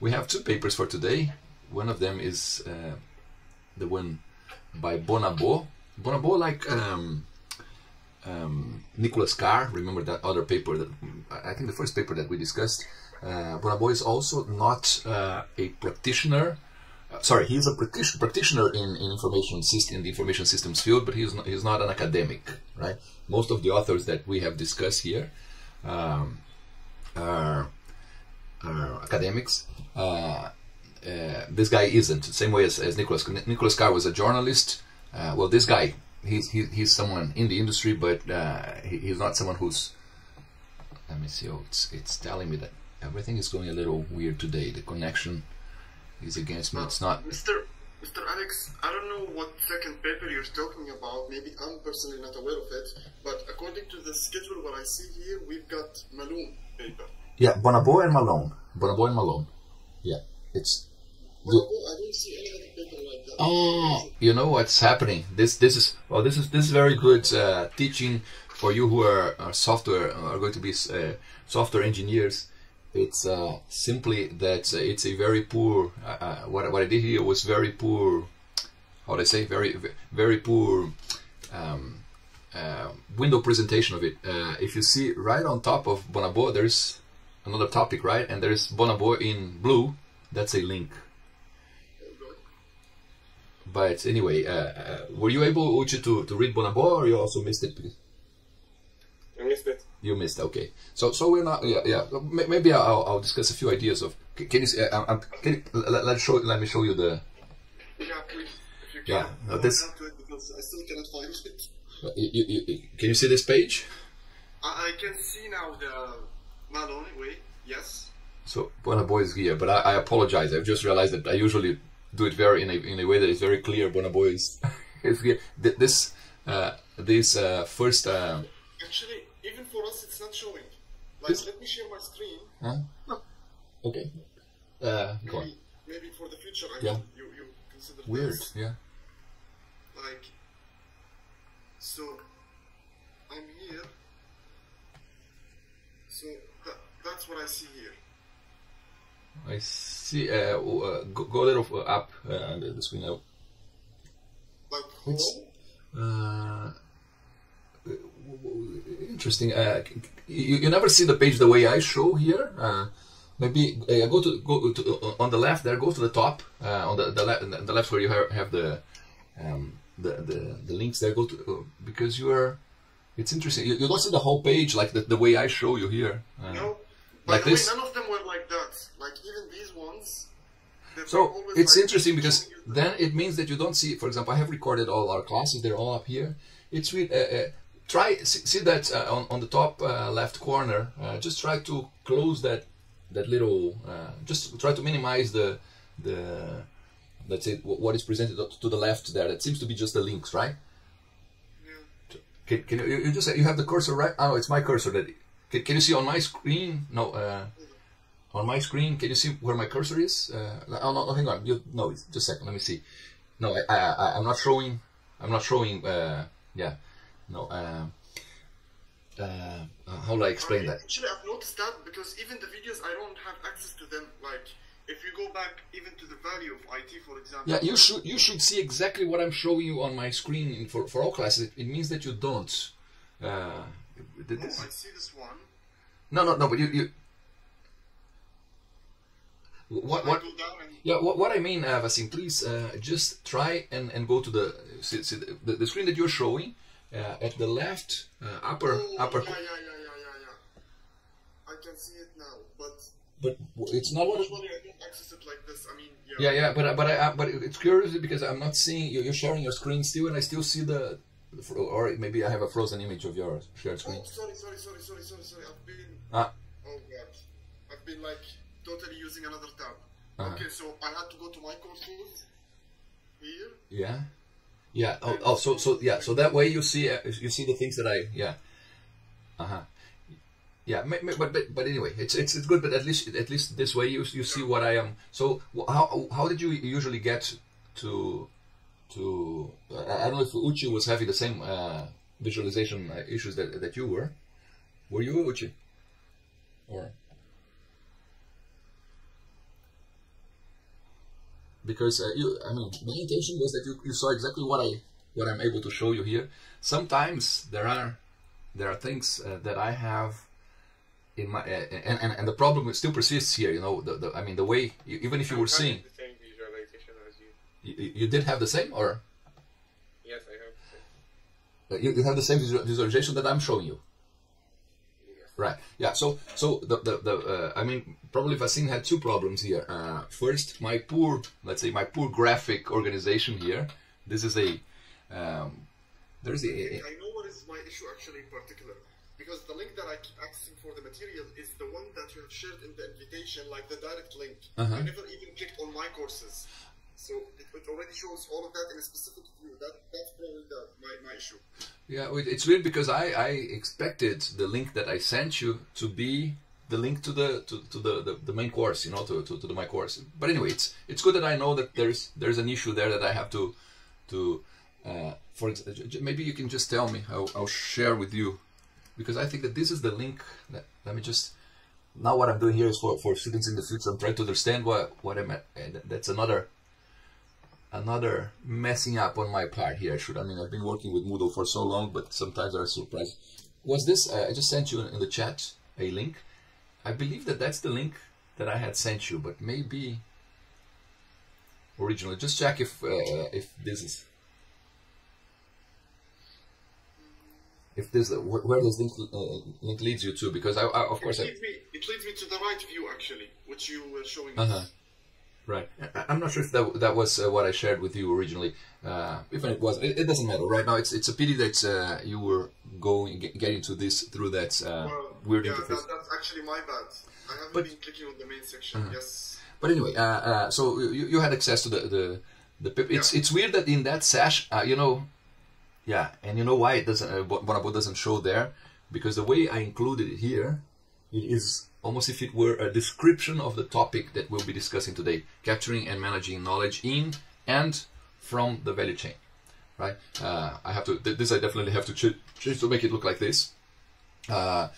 we have two papers for today. One of them is uh, the one by Bonabeau. Bonabeau, like um, um, Nicholas Carr. Remember that other paper that I think the first paper that we discussed. Uh, Bonabeau is also not uh, a practitioner. Uh, sorry, he's a practitioner, practitioner in, in information system in the information systems field, but he's not, he's not an academic, right? Most of the authors that we have discussed here um, are, are academics. Uh, uh, this guy isn't. Same way as, as Nicholas. Nicholas Carr was a journalist. Uh, well, this guy, he's, he, he's someone in the industry, but uh, he, he's not someone who's. Let me see. Oh, it's it's telling me that everything is going a little weird today. The connection is against me. It's not. Mr. Mr. Alex, I don't know what second paper you're talking about. Maybe I'm personally not aware of it. But according to the schedule, what I see here, we've got Malone paper. Yeah, Bonabeau and Malone. Bonabeau and Malone. Yeah, it's. Well, I don't see any other paper like that. Oh, you know what's happening? This this is well, this is this is very good uh, teaching for you who are, are software are going to be uh, software engineers. It's uh, simply that it's a very poor. Uh, uh, what what I did here was very poor. How do I say? Very very poor. Um, uh, window presentation of it. Uh, if you see right on top of Bonabeau, there's another topic, right? And there's Bonabeau in blue. That's a link. But anyway, uh, uh, were you able, Uchi, to, to read Bonabeau, or you also missed it? I missed it. You missed. Okay. So so we're not. Yeah yeah. Maybe I'll, I'll discuss a few ideas of. Can, you? see- Uh, um, can you let, let show let me show you the. Yeah, please. If you can. Yeah, I no, this- have to it because I still cannot find it. You, you, you, can you see this page? I, I can see now the Malone way. Yes. So Bonabeau is here, but I, I apologize. I've just realized that I usually do it very in a, in a way that is very clear. Bonabeau is is here. This uh, this uh, first. Uh, Actually, even for us, it's not showing. Like, This- let me share my screen. huh? Okay. Uh, go on. Maybe, maybe for the future, I Yeah. mean, you, you consider Weird. this. Yeah. Like, so I'm here. So that's what I see here. I see. Uh, uh, go, go a little up uh, the, the screen. Uh, Like, It's- Uh, interesting. Uh, you, you never see the page the way I show here. Uh, maybe uh, go to go to uh, on the left there. Go to the top uh, on the the, le- the left where you have, have the, um, the the the links there. Go to uh, because you are. It's interesting. You, you don't see the whole page like the, the way I show you here. Uh, No. Like this? way, none of them were like that. Like even these ones. So it's like interesting because showing you the- then it means that you don't see. For example, I have recorded all our classes; they're all up here. It's with uh, uh, try see, see that uh, on on the top uh, left corner. Uh, just try to close that that little. Uh, just try to minimize the the let's say what is presented to the left there. That seems to be just the links, right? Yeah. Can, can you, you just you have the cursor right? Oh, it's my cursor. That can, you see on my screen? No. Uh, on my screen, can you see where my cursor is? Uh, oh no, no, hang on. You, no, just a second. Let me see. No, I, I, I, I'm not showing. I'm not showing. Uh, yeah, no. Uh, uh, how do I explain that? Actually, I've noticed that because even the videos, I don't have access to them. Like, if you go back even to the value of IT, for example. Yeah, you should you should see exactly what I'm showing you on my screen for for all classes. It, it means that you don't. Uh, Oh, I see this one. No, no, no. But you you. What what? go down and Yeah, what, what I mean, uh, Vasim, please uh, just try and, and go to the see, see the, the screen that you're showing uh, at the left uh, upper Oh, upper. Yeah, yeah, yeah, yeah, yeah, yeah. I can see it now, but But it's not what. usually I don't access it like this. I mean, yeah. Yeah, yeah, but but I, I but it's curious because I'm not seeing you. You're sharing your screen still, and I still see the, or maybe I have a frozen image of your shared screen. Oh, sorry, sorry, sorry, sorry, sorry, sorry. I've been. Ah. Oh god. I've been like totally using another tab. Uh-huh. Okay, so I had to go to my courses here. Yeah, yeah. Oh, oh, so so yeah. So that way you see uh, you see the things that I yeah. Uh huh. Yeah, but, but but anyway, it's it's it's good. But at least at least this way you you see what I am. So how how did you usually get to to? Uh, I don't know if Uchi was having the same uh, visualization uh, issues that that you were. Were you Uchi? Or because uh, you, I mean, my intention was that you, you saw exactly what I what I'm able to show you here. Sometimes there are there are things uh, that I have in my uh, and, and and the problem still persists here. You know, the, the I mean, the way you, even if you were seeing, the same visualization as you. you, did have the same, or Yes, I have uh, you, you have the same visual- visualization that I'm showing you. Yes. Right. Yeah. So so the the, the uh, I mean probably Vasim had two problems here. Uh, first, my poor let's say my poor graphic organization here. This is a um, there's a, a- I know what is my issue actually in particular. Because the link that I keep accessing for the material is the one that you have shared in the invitation, like the direct link. Uh-huh. I never even clicked on my courses. So it, it already shows all of that in a specific view. That that's probably the, my, my issue. yeah. It's weird because I I expected the link that I sent you to be the link to the to, to the, the, the main course, you know, to, to, to the my course. But anyway, it's it's good that I know that there's there's an issue there that I have to to uh, for maybe you can just tell me. I'll, I'll share with you because I think that this is the link. That, let me just now what I'm doing here is for, for students in the future. I'm trying to understand what what I'm. And that's another another messing up on my part here. I should I mean I've been working with Moodle for so long, but sometimes I'm surprised. Was this? Uh, I just sent you in the chat a link. I believe that that's the link that I had sent you, but maybe originally. Just check if uh, if this is if this where, where this link uh, link leads you to because I, I of course it I, leads me it leads me to the right view actually, which you were showing Uh-huh. us. Right. I- I'm not sure if that that was uh, what I shared with you originally. Uh, if it was, it, it doesn't matter. Right now, it's it's a pity that uh, you were going getting to this through that uh, Well, weird yeah, interface. that, that's actually my bad. I haven't But- Uh-huh. been clicking on the main section. Yes. But anyway, uh, uh, so you, you had access to the the, the pip. It's Yeah. it's weird that in that sash, uh, you know, yeah, and you know why it doesn't uh, Bo- Bonabeau doesn't show there because the way I included it here, it is almost if it were a description of the topic that we'll be discussing today: capturing and managing knowledge in and from the value chain. Right? Uh, I have to. th- This I definitely have to ch- change to make it look like this. Uh,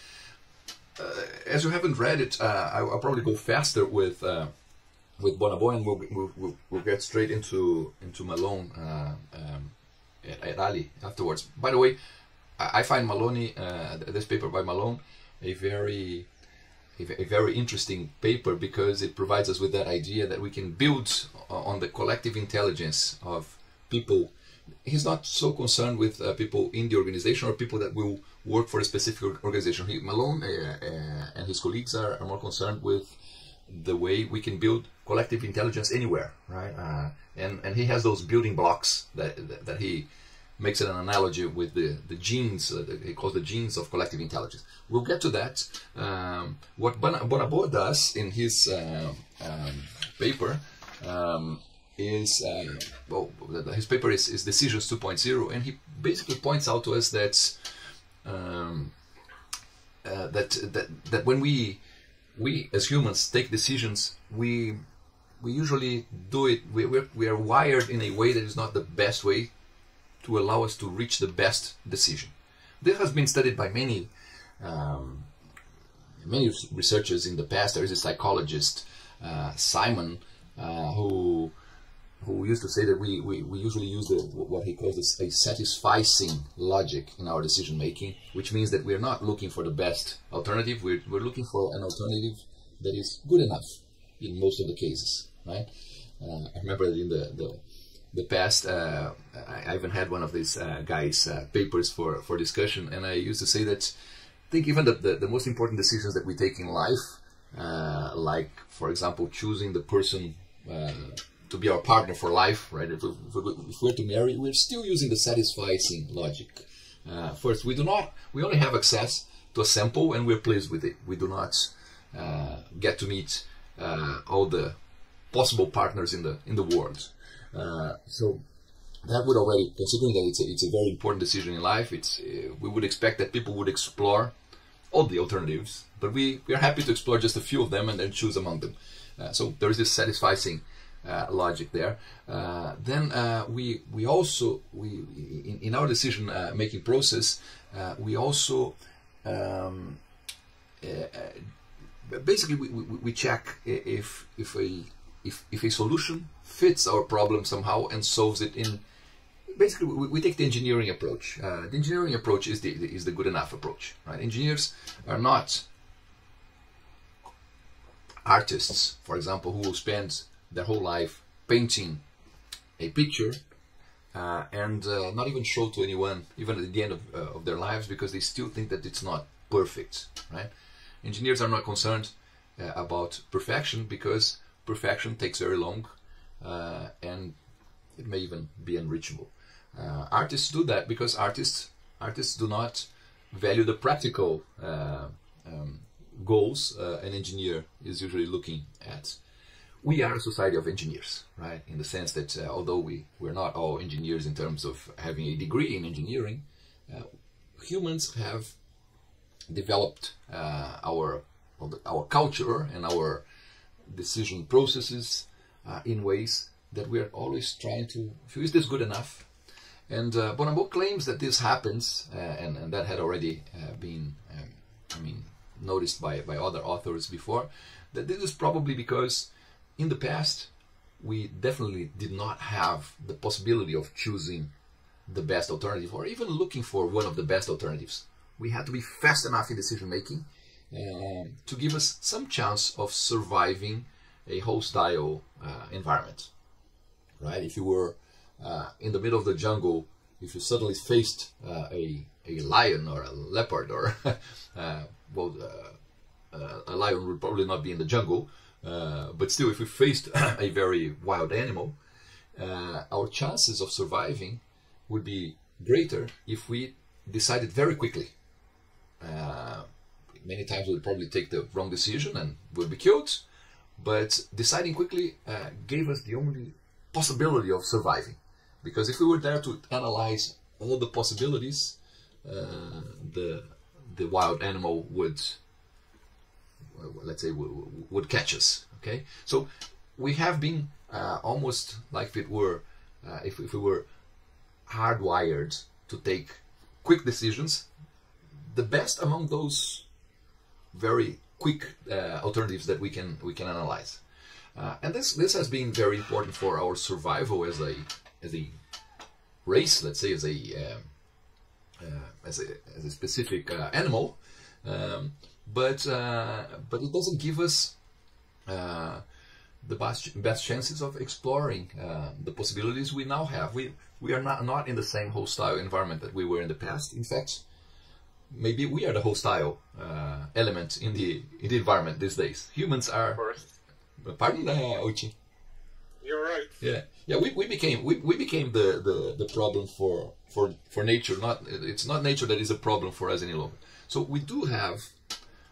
uh, as you haven't read it, uh, I, I'll probably go faster with uh, with Bonaboy, and we'll, we'll, we'll, get straight into into Malone uh, um, at, at Ali afterwards. By the way, I, I find Maloney this paper by Malone a very a, very interesting paper because it provides us with that idea that we can build on the collective intelligence of people. He's not so concerned with uh, people in the organization or people that will work for a specific organization. He, Malone uh, uh, and his colleagues are, are more concerned with the way we can build collective intelligence anywhere, right? Uh, and and he has those building blocks that that, that he makes it an analogy with the the genes. Uh, he calls the genes of collective intelligence. We'll get to that. Um, what Bon- Bonabeau does in his uh, um, paper. Um, is uh, well, his paper is, is Decisions 2.0, and he basically points out to us that um, uh, that that that when we we as humans take decisions, we we usually do it. We we're, we are wired in a way that is not the best way to allow us to reach the best decision. This has been studied by many um, many researchers in the past. There is a psychologist, uh, Simon, uh, who who used to say that we, we, we usually use the, what he calls a satisficing logic in our decision making, which means that we're not looking for the best alternative. We're, we're looking for an alternative that is good enough in most of the cases, right? Uh, I remember in the, the, the past, uh, I, even had one of these uh, guys' uh, papers for, for discussion, and I used to say that I think even the, the, the most important decisions that we take in life, uh, like, for example, choosing the person uh, to be our partner for life, right? If, we, if, we, if we're to marry, we're still using the satisficing logic. Uh, first, we do not, we only have access to a sample and we're pleased with it. We do not get to meet all the possible partners in the in the world. Uh, so that would already, considering that it's a, it's a very important decision in life, it's uh, we would expect that people would explore all the alternatives, but we, we are happy to explore just a few of them and then choose among them. Uh, so there is this satisficing uh, logic there. Uh, then uh, we we also we in, in our decision uh, making process we also um, basically we, we, we check if if a if, if a solution fits our problem somehow and solves it in basically we, take the engineering approach. Uh, the engineering approach is the is the good enough approach, right? Engineers are not artists, for example, who will spend their whole life painting a picture uh, and uh, not even show to anyone, even at the end of, uh, of their lives, because they still think that it's not perfect, right? Engineers are not concerned uh, about perfection because perfection takes very long uh, and it may even be unreachable. Uh, artists do that because artists artists do not value the practical um, goals an engineer is usually looking at we are a society of engineers, right? In the sense that uh, although we, we're not all engineers in terms of having a degree in engineering, uh, humans have developed uh, our our culture and our decision processes uh, in ways that we are always trying to. Is this good enough? And uh, claims that this happens, uh, and, and that had already been, um, I mean, noticed by by other authors before. That this is probably because in the past, we definitely did not have the possibility of choosing the best alternative or even looking for one of the best alternatives. We had to be fast enough in decision making um, to give us some chance of surviving a hostile uh, environment. Right? If you were uh, in the middle of the jungle, if you suddenly faced uh, a, a lion or a leopard or uh, well, uh, uh, a lion would probably not be in the jungle, but still, if we faced a very wild animal, our chances of surviving would be greater if we decided very quickly. Many times we would probably take the wrong decision and we'd be killed, but deciding quickly uh, gave us the only possibility of surviving. Because if we were there to analyze all the possibilities, uh, the the wild animal would let's say would catch us okay so we have been uh, almost like if it were uh, if, if we were hardwired to take quick decisions the best among those very quick uh, alternatives that we can we can analyze uh, and this this has been very important for our survival as a as a race let's say as a um, uh, as a, as a specific animal um, but but it doesn't give us the best, best chances of exploring uh, the possibilities we now have. We we are not not in the same hostile environment that we were in the past. In fact, maybe we are the hostile uh, element in the in the environment these days. Humans are. Pardon, uh, Uchi. You're right. Yeah, yeah. We, we became we, we became the, the, the problem for for for nature. Not it's not nature that is a problem for us any longer. So we do have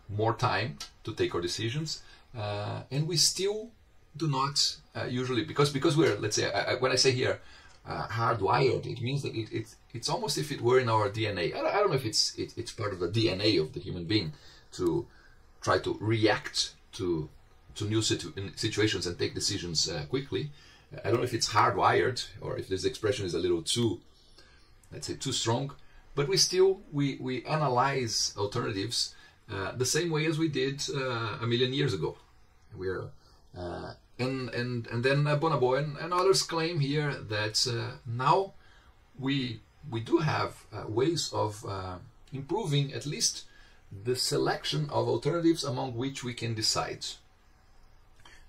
more time to take our decisions, uh, and we still do not uh, usually because because we're let's say I, I, when I say here uh, hardwired, it means that it, it, it's almost if it were in our DNA. I don't, I don't know if it's it, it's part of the DNA of the human being to try to react to to new situ situations and take decisions uh, quickly. I don't know if it's hardwired or if this expression is a little too, let's say, too strong. But we still we we analyze alternatives uh, the same way as we did uh, a million years ago. We're uh, and and and then uh, Bonabeau and, and, others claim here that uh, now we we do have ways of improving at least the selection of alternatives among which we can decide.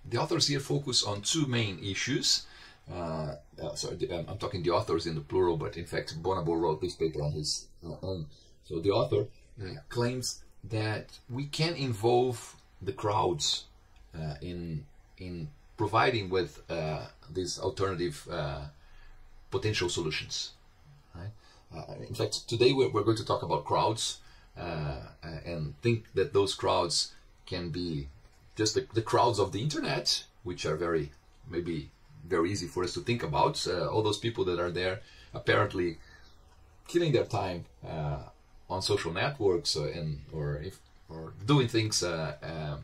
The authors here focus on two main issues. Uh, uh, sorry, um, I'm talking the authors in the plural, but in fact, Bonabeau wrote this paper on his uh, own. So the author claims that we can involve the crowds uh, in in providing with uh, these alternative uh, potential solutions. Uh, in fact, today we're, going to talk about crowds uh, and think that those crowds can be just the, the, crowds of the internet, which are very maybe very easy for us to think about. Uh, all those people that are there apparently killing their time on social networks uh, and or if or doing things uh, uh,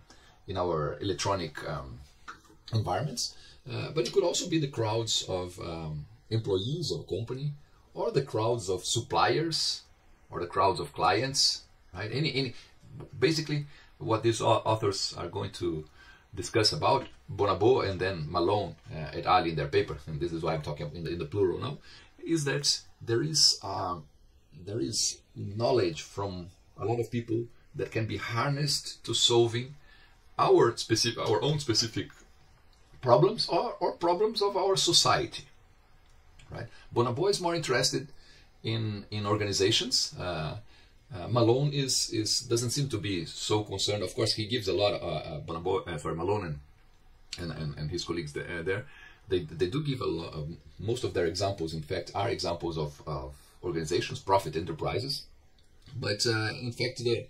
in our electronic um, environments. but it could also be the crowds of um, employees of a company or the crowds of suppliers or the crowds of clients, right? Any, any, basically, what these authors are going to discuss about Bonabeau and then Malone uh, et al. in their paper, and this is why I'm talking in the, in the plural now, is that there is um, there is knowledge from a lot of people that can be harnessed to solving our specific our own specific problems or, or problems of our society right bonabeau is more interested in in organizations uh, uh, Malone is is doesn't seem to be so concerned. Of course, he gives a lot. Uh, uh, Bonabeau, uh, for Malone and and, and, his colleagues there, uh, there, they they do give a lot. Of, most of their examples, in fact, are examples of, of organizations, profit enterprises. But uh, in fact, the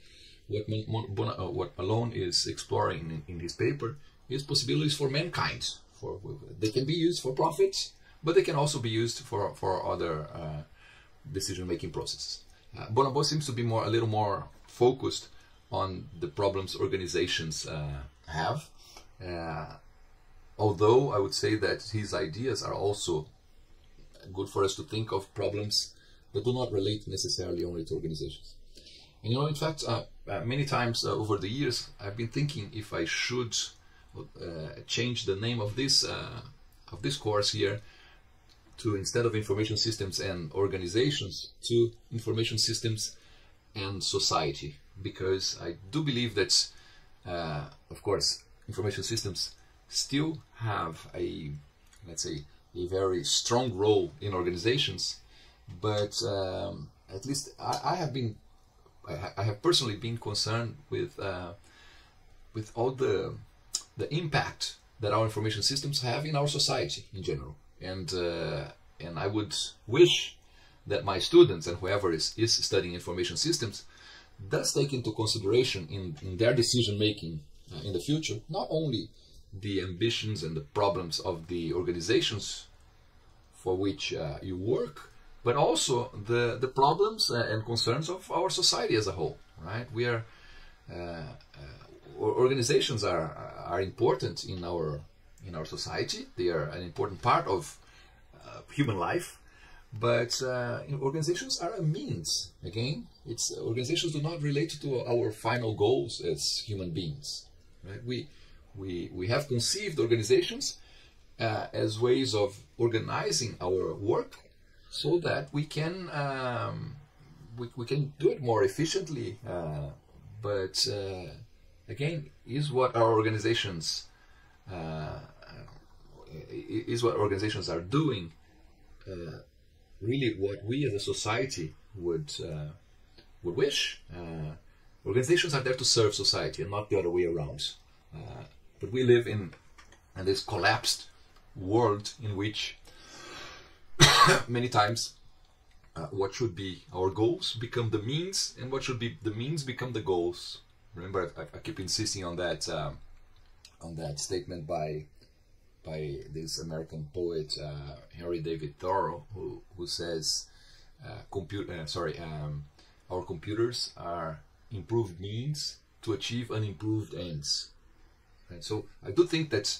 what Mon, uh, what Malone is exploring in, in his paper is possibilities for mankind. For they can be used for profit, but they can also be used for for other decision making processes. Uh, Bonabeau seems to be more a little more focused on the problems organizations uh, have. Uh, although I would say that his ideas are also good for us to think of problems that do not relate necessarily only to organizations. And you know, in fact, uh, uh, many times uh, over the years, I've been thinking if I should change the name of this of this course here to instead of information systems and organizations to information systems and society. Because I do believe that uh, of course information systems still have a let's say a very strong role in organizations. But um, at least I, I, have been I, have personally been concerned with uh, with all the the impact that our information systems have in our society in general and uh, and I would wish that my students and whoever is, is studying information systems does take into consideration in, in their decision making uh, in the future not only the ambitions and the problems of the organizations for which uh, you work but also the the problems uh, and concerns of our society as a whole right? We are uh, uh, organizations are are important in our in our society they are an important part of human life. But uh, organizations are a means. Again, it's organizations do not relate to our final goals as human beings. Right? We we we have conceived organizations uh, as ways of organizing our work so that we can um, we, we can do it more efficiently. Uh, but uh, again, is what our organizations uh, is what organizations are doing uh, really what we as a society would uh, would wish. Uh, organizations are there to serve society and not the other way around. but we live in, in this collapsed world in which many times uh, what should be our goals become the means, and what should be the means become the goals. Remember, I, I keep insisting on that um, on that statement by by this American poet uh, Henry David Thoreau, who who says, uh, "Compute, uh, sorry, um, our computers are improved means to achieve unimproved ends." Right? So I do think that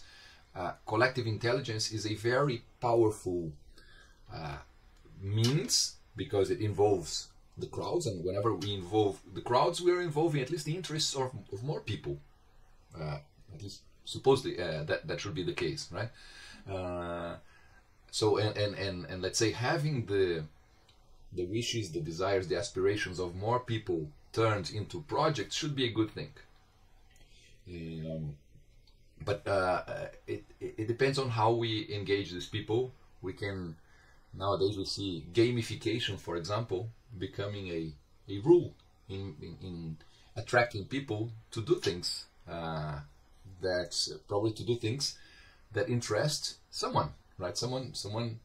uh, collective intelligence is a very powerful uh, means because it involves the crowds, and whenever we involve the crowds, we are involving at least the interests of, of more people, uh, at least supposedly uh, that that should be the case, right? Uh, so and, and and and let's say having the the wishes, the desires, the aspirations of more people turned into projects should be a good thing. Um, but uh, it, it depends on how we engage these people. We can nowadays we see gamification, for example, becoming a, a rule in, in, in attracting people to do things. Uh, that probably to do things that interest someone, right? Someone, someone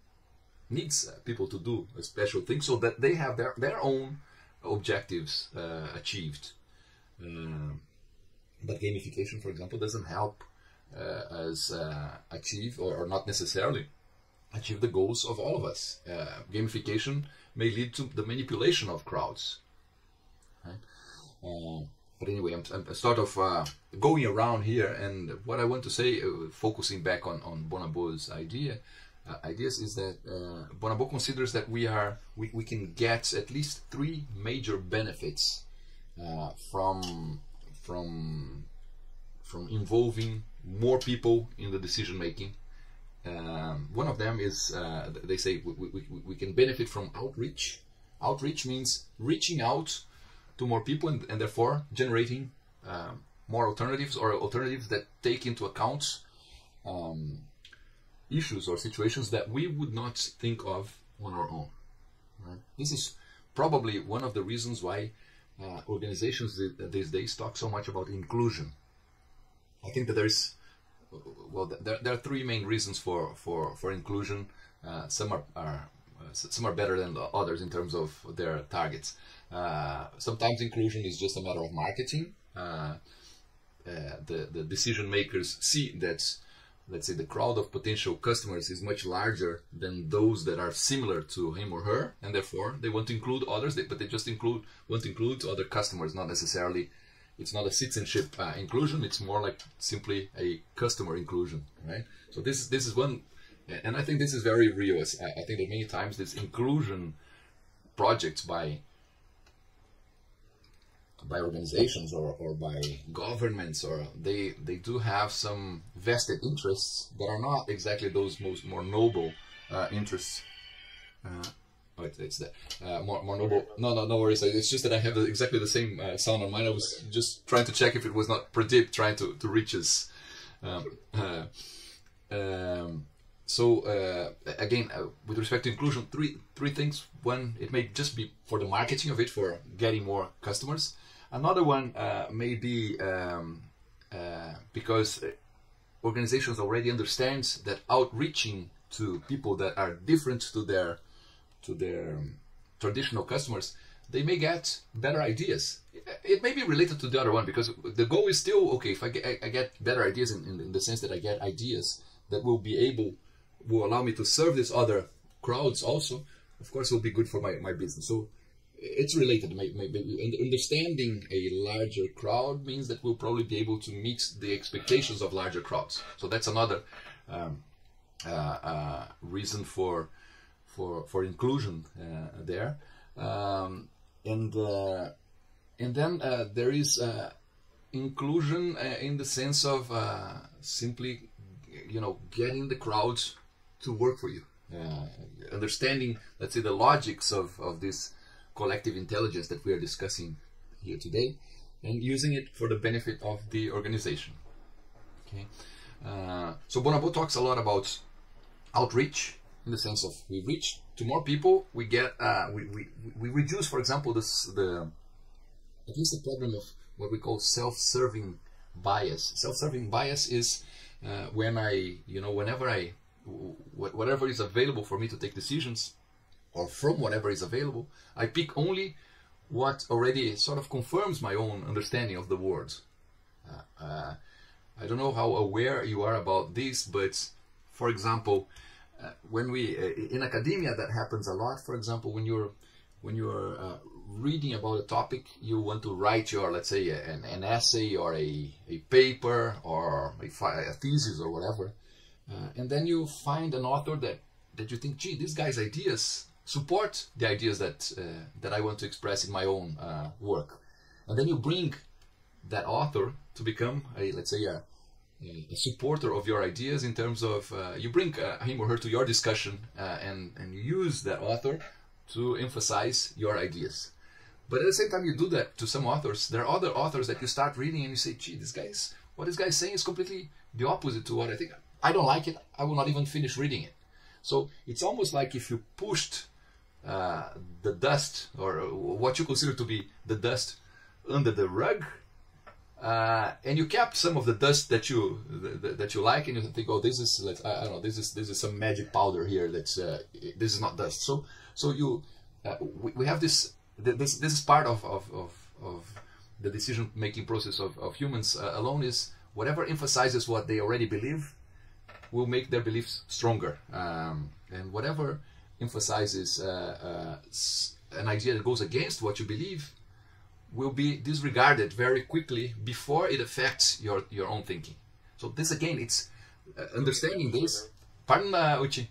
needs uh, people to do a special thing so that they have their their own objectives uh, achieved. Um, but gamification, for example, doesn't help uh, us uh, achieve or, or, not necessarily achieve the goals of all of us. Uh, gamification may lead to the manipulation of crowds. Right? But anyway, I'm, I'm sort of uh, going around here, and what I want to say, uh, focusing back on on Bonabeau's idea, uh, ideas, is that uh, considers that we are we, we can get at least three major benefits uh, from from from involving more people in the decision making. Um, one of them is uh, they say we, we- we can benefit from outreach. Outreach means reaching out to more people and, and therefore generating um, more alternatives or alternatives that take into account um, issues or situations that we would not think of on our own. Right? This is probably one of the reasons why uh, organizations th- these days talk so much about inclusion. I think that there's well, there, there are three main reasons for for for inclusion. Uh, some are, are uh, some are better than the others in terms of their targets. Uh, sometimes inclusion is just a matter of marketing. Uh, uh, the the decision makers see that let's say the crowd of potential customers is much larger than those that are similar to him or her, and therefore they want to include others, but they just include want to include other customers, not necessarily. It's not a citizenship uh, inclusion; it's more like simply a customer inclusion, right? So this is this is one, and I think this is very real. I I think that many times this inclusion projects by by organizations or, or by governments or they they do have some vested interests that are not exactly those most more noble uh, interests uh, oh, it's, that uh, more, more noble no no no worries it's just that I have exactly the same uh, sound on mine I was just trying to check if it was not Pradeep trying to, to reach us um, uh, um, so uh, again, uh, with respect to inclusion, three three things. One, it may just be for the marketing of it, for getting more customers. Another one uh, may be um, uh, because organizations already understand that outreaching to people that are different to their to their um, traditional customers, they may get better ideas. It- may be related to the other one because the goal is still okay. If I get, I- get better ideas in, in, in the sense that I get ideas that will be able, will allow me to serve these other crowds also, of course, will be good for my, my business. So it's related. May- may- may- Understanding a larger crowd means that we'll probably be able to meet the expectations of larger crowds. So that's another um, uh, uh, reason for for for inclusion uh, there. Um, and uh, and then uh, there is uh, inclusion in the sense of simply, you know, getting the crowd to work for you, understanding, let's say, the logics of of this collective intelligence that we are discussing here today, and using it for the benefit of the organization. Okay, uh, so Bonabeau talks a lot about outreach in the sense of we reach to more people, we get uh, we, we we reduce, for example, this the at least the problem of what we call self-serving bias. Self-serving bias is uh, when I, you know, whenever I, whatever is available for me to take decisions, or from whatever is available, I pick only what already sort of confirms my own understanding of the world. Uh, uh, I don't know how aware you are about this, but for example, uh, when we uh, in academia that happens a lot. For example, when you're when you're uh, reading about a topic, you want to write your let's say an, an essay or a, a paper or a, a thesis or whatever, uh, and then you find an author that that you think, gee, this guy's ideas support the ideas that uh, that I want to express in my own uh, work, and then you bring that author to become a let's say a, a supporter of your ideas in terms of uh, you bring uh, him or her to your discussion uh, and and you use that author to emphasize your ideas. But at the same time, you do that to some authors. There are other authors that you start reading and you say, "Gee, this guy's what this guy's saying is completely the opposite to what I think. I don't like it. I will not even finish reading it." So it's almost like if you pushed uh, the dust or what you consider to be the dust under the rug uh, and you kept some of the dust that you that, you like, and you think, oh, this is I, I don't know, this is this is some magic powder here. That's uh, this is not dust. So so you uh, we, we have this this this is part of of of, of the decision making process of, of humans uh, alone is whatever emphasizes what they already believe will make their beliefs stronger, um, and whatever emphasizes uh, uh, an idea that goes against what you believe will be disregarded very quickly before it affects your, your own thinking. So this again, it's uh, understanding this. Pardon, uh, Uchi.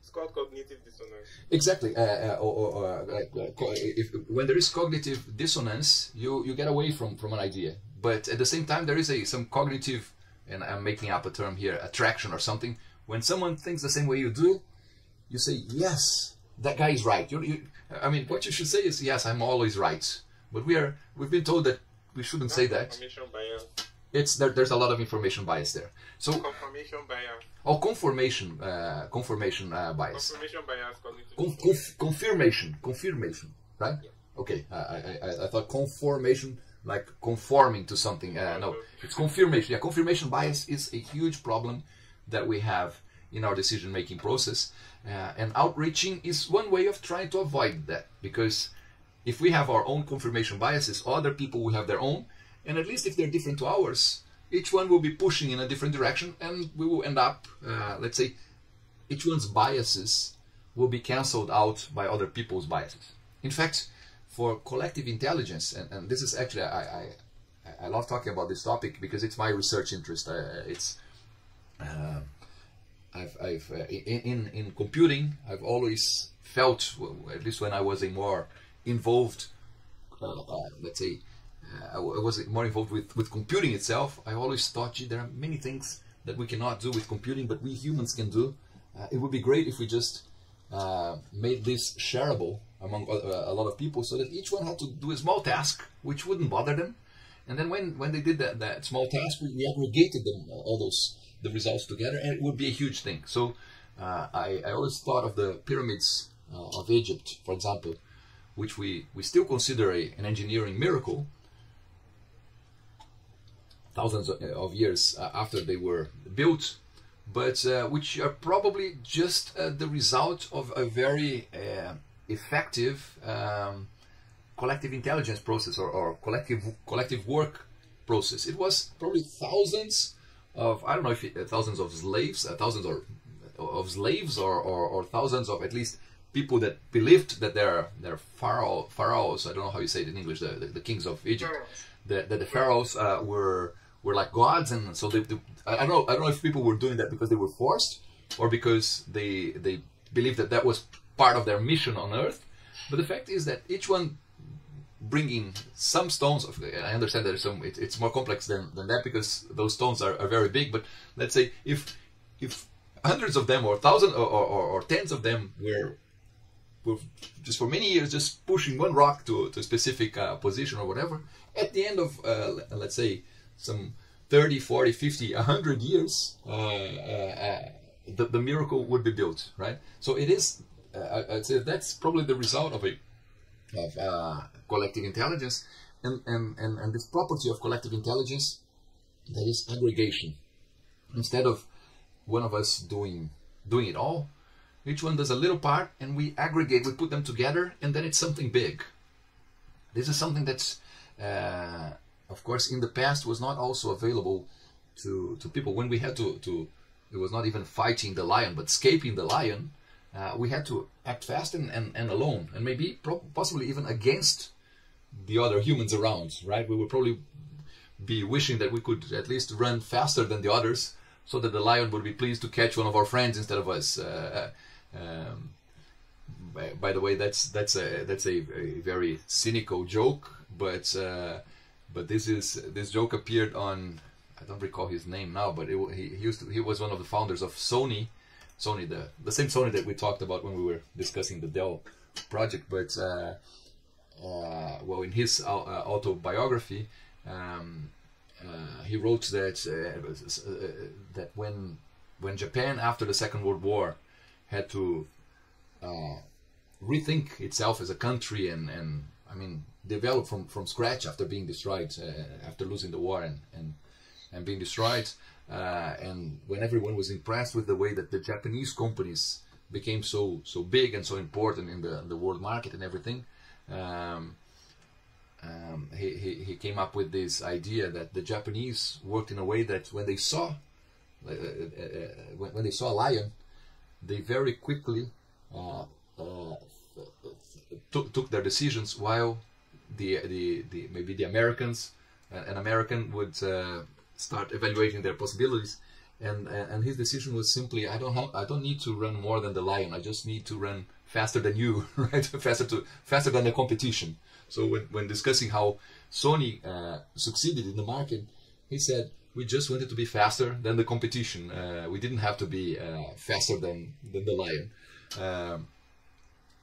It's called cognitive dissonance. Exactly. Uh, uh, or, or, if, when there is cognitive dissonance, you, you get away from, from an idea but at the same time there is a some cognitive and i'm making up a term here attraction or something when someone thinks the same way you do you say yes that guy is right you, you, i mean what you should say is yes i'm always right but we are we've been told that we shouldn't say that bias. it's there, there's a lot of information bias there so Confirmation bias. oh confirmation uh, confirmation uh, bias Confirmation bias. Con- conf- confirmation, confirmation, right? Okay, I, I, I, I thought conformation like conforming to something. Uh, no, it's confirmation. Yeah, confirmation bias is a huge problem that we have in our decision-making process, uh, and outreaching is one way of trying to avoid that. Because if we have our own confirmation biases, other people will have their own, and at least if they're different to ours, each one will be pushing in a different direction, and we will end up, uh, let's say, each one's biases will be cancelled out by other people's biases. In fact, for collective intelligence, and, and this is actually I, I I love talking about this topic because it's my research interest. Uh, it's uh, I've, I've uh, in, in in computing I've always felt at least when I was a more involved uh, uh, let's say uh, I was more involved with, with computing itself, I always thought, gee, there are many things that we cannot do with computing, but we humans can do. Uh, it would be great if we just made this shareable among a lot of people so that each one had to do a small task, which wouldn't bother them. And then when, when they did that, that small task, we, aggregated them, all those the results together, and it would be a huge thing. So uh, I, I always thought of the pyramids uh, of Egypt, for example, which we, we still consider a, an engineering miracle, thousands of, years uh, after they were built, but uh, which are probably just uh, the result of a very uh, effective um, collective intelligence process or, or collective collective work process. It was probably thousands of I don't know if it, uh, thousands of slaves, uh, thousands or of slaves or, or, or thousands of at least people that believed that they're they're pharaoh pharaohs. I don't know how you say it in English. The, the, the kings of Egypt. That the, the pharaohs uh, were were like gods, and so they, they, I don't know. I don't know if people were doing that because they were forced or because they they believed that that was part of their mission on Earth. But the fact is that each one bringing some stones. Of, I understand that some it, it's more complex than, than that because those stones are, are very big. But let's say if if hundreds of them or thousands or, or, or, or tens of them were were just for many years just pushing one rock to, to a specific uh, position or whatever at the end of uh, let's say some 30 40 50 100 years uh, uh, the, the miracle would be built right so it is uh, i'd say that's probably the result of a of uh, collective intelligence and, and, and, and this property of collective intelligence that is aggregation. Instead of one of us doing doing it all each one does a little part and we aggregate we put them together and then it's something big. This is something that's uh, of course in the past was not also available to, to people. When we had to, to it was not even fighting the lion but escaping the lion uh, we had to act fast and, and, and alone and maybe possibly even against the other humans around right we would probably be wishing that we could at least run faster than the others so that the lion would be pleased to catch one of our friends instead of us uh, um, by, by, the way, that's that's a that's a, a very cynical joke, but uh, but this is this joke appeared on I don't recall his name now, but it, he, he used to, he was one of the founders of Sony, Sony the the same Sony that we talked about when we were discussing the Dell project. But uh, uh, well, in his autobiography, um, he wrote that that when when Japan after the Second World War had to uh, rethink itself as a country and, and I mean develop from, from scratch after being destroyed uh, after losing the war and, and, and being destroyed uh, and when everyone was impressed with the way that the Japanese companies became so so big and so important in the, in the world market and everything um, um, he, he, he came up with this idea that the Japanese worked in a way that when they saw uh, when, when they saw a lion they very quickly uh, uh, took, took their decisions while the, the, the maybe the Americans an American would uh, start evaluating their possibilities. And and his decision was simply I don't have, I don't need to run more than the lion. I just need to run faster than you, right? faster to faster than the competition. So when, when discussing how Sony uh, succeeded in the market, he said we just wanted to be faster than the competition. Uh, we didn't have to be uh, faster than than the lion. Um,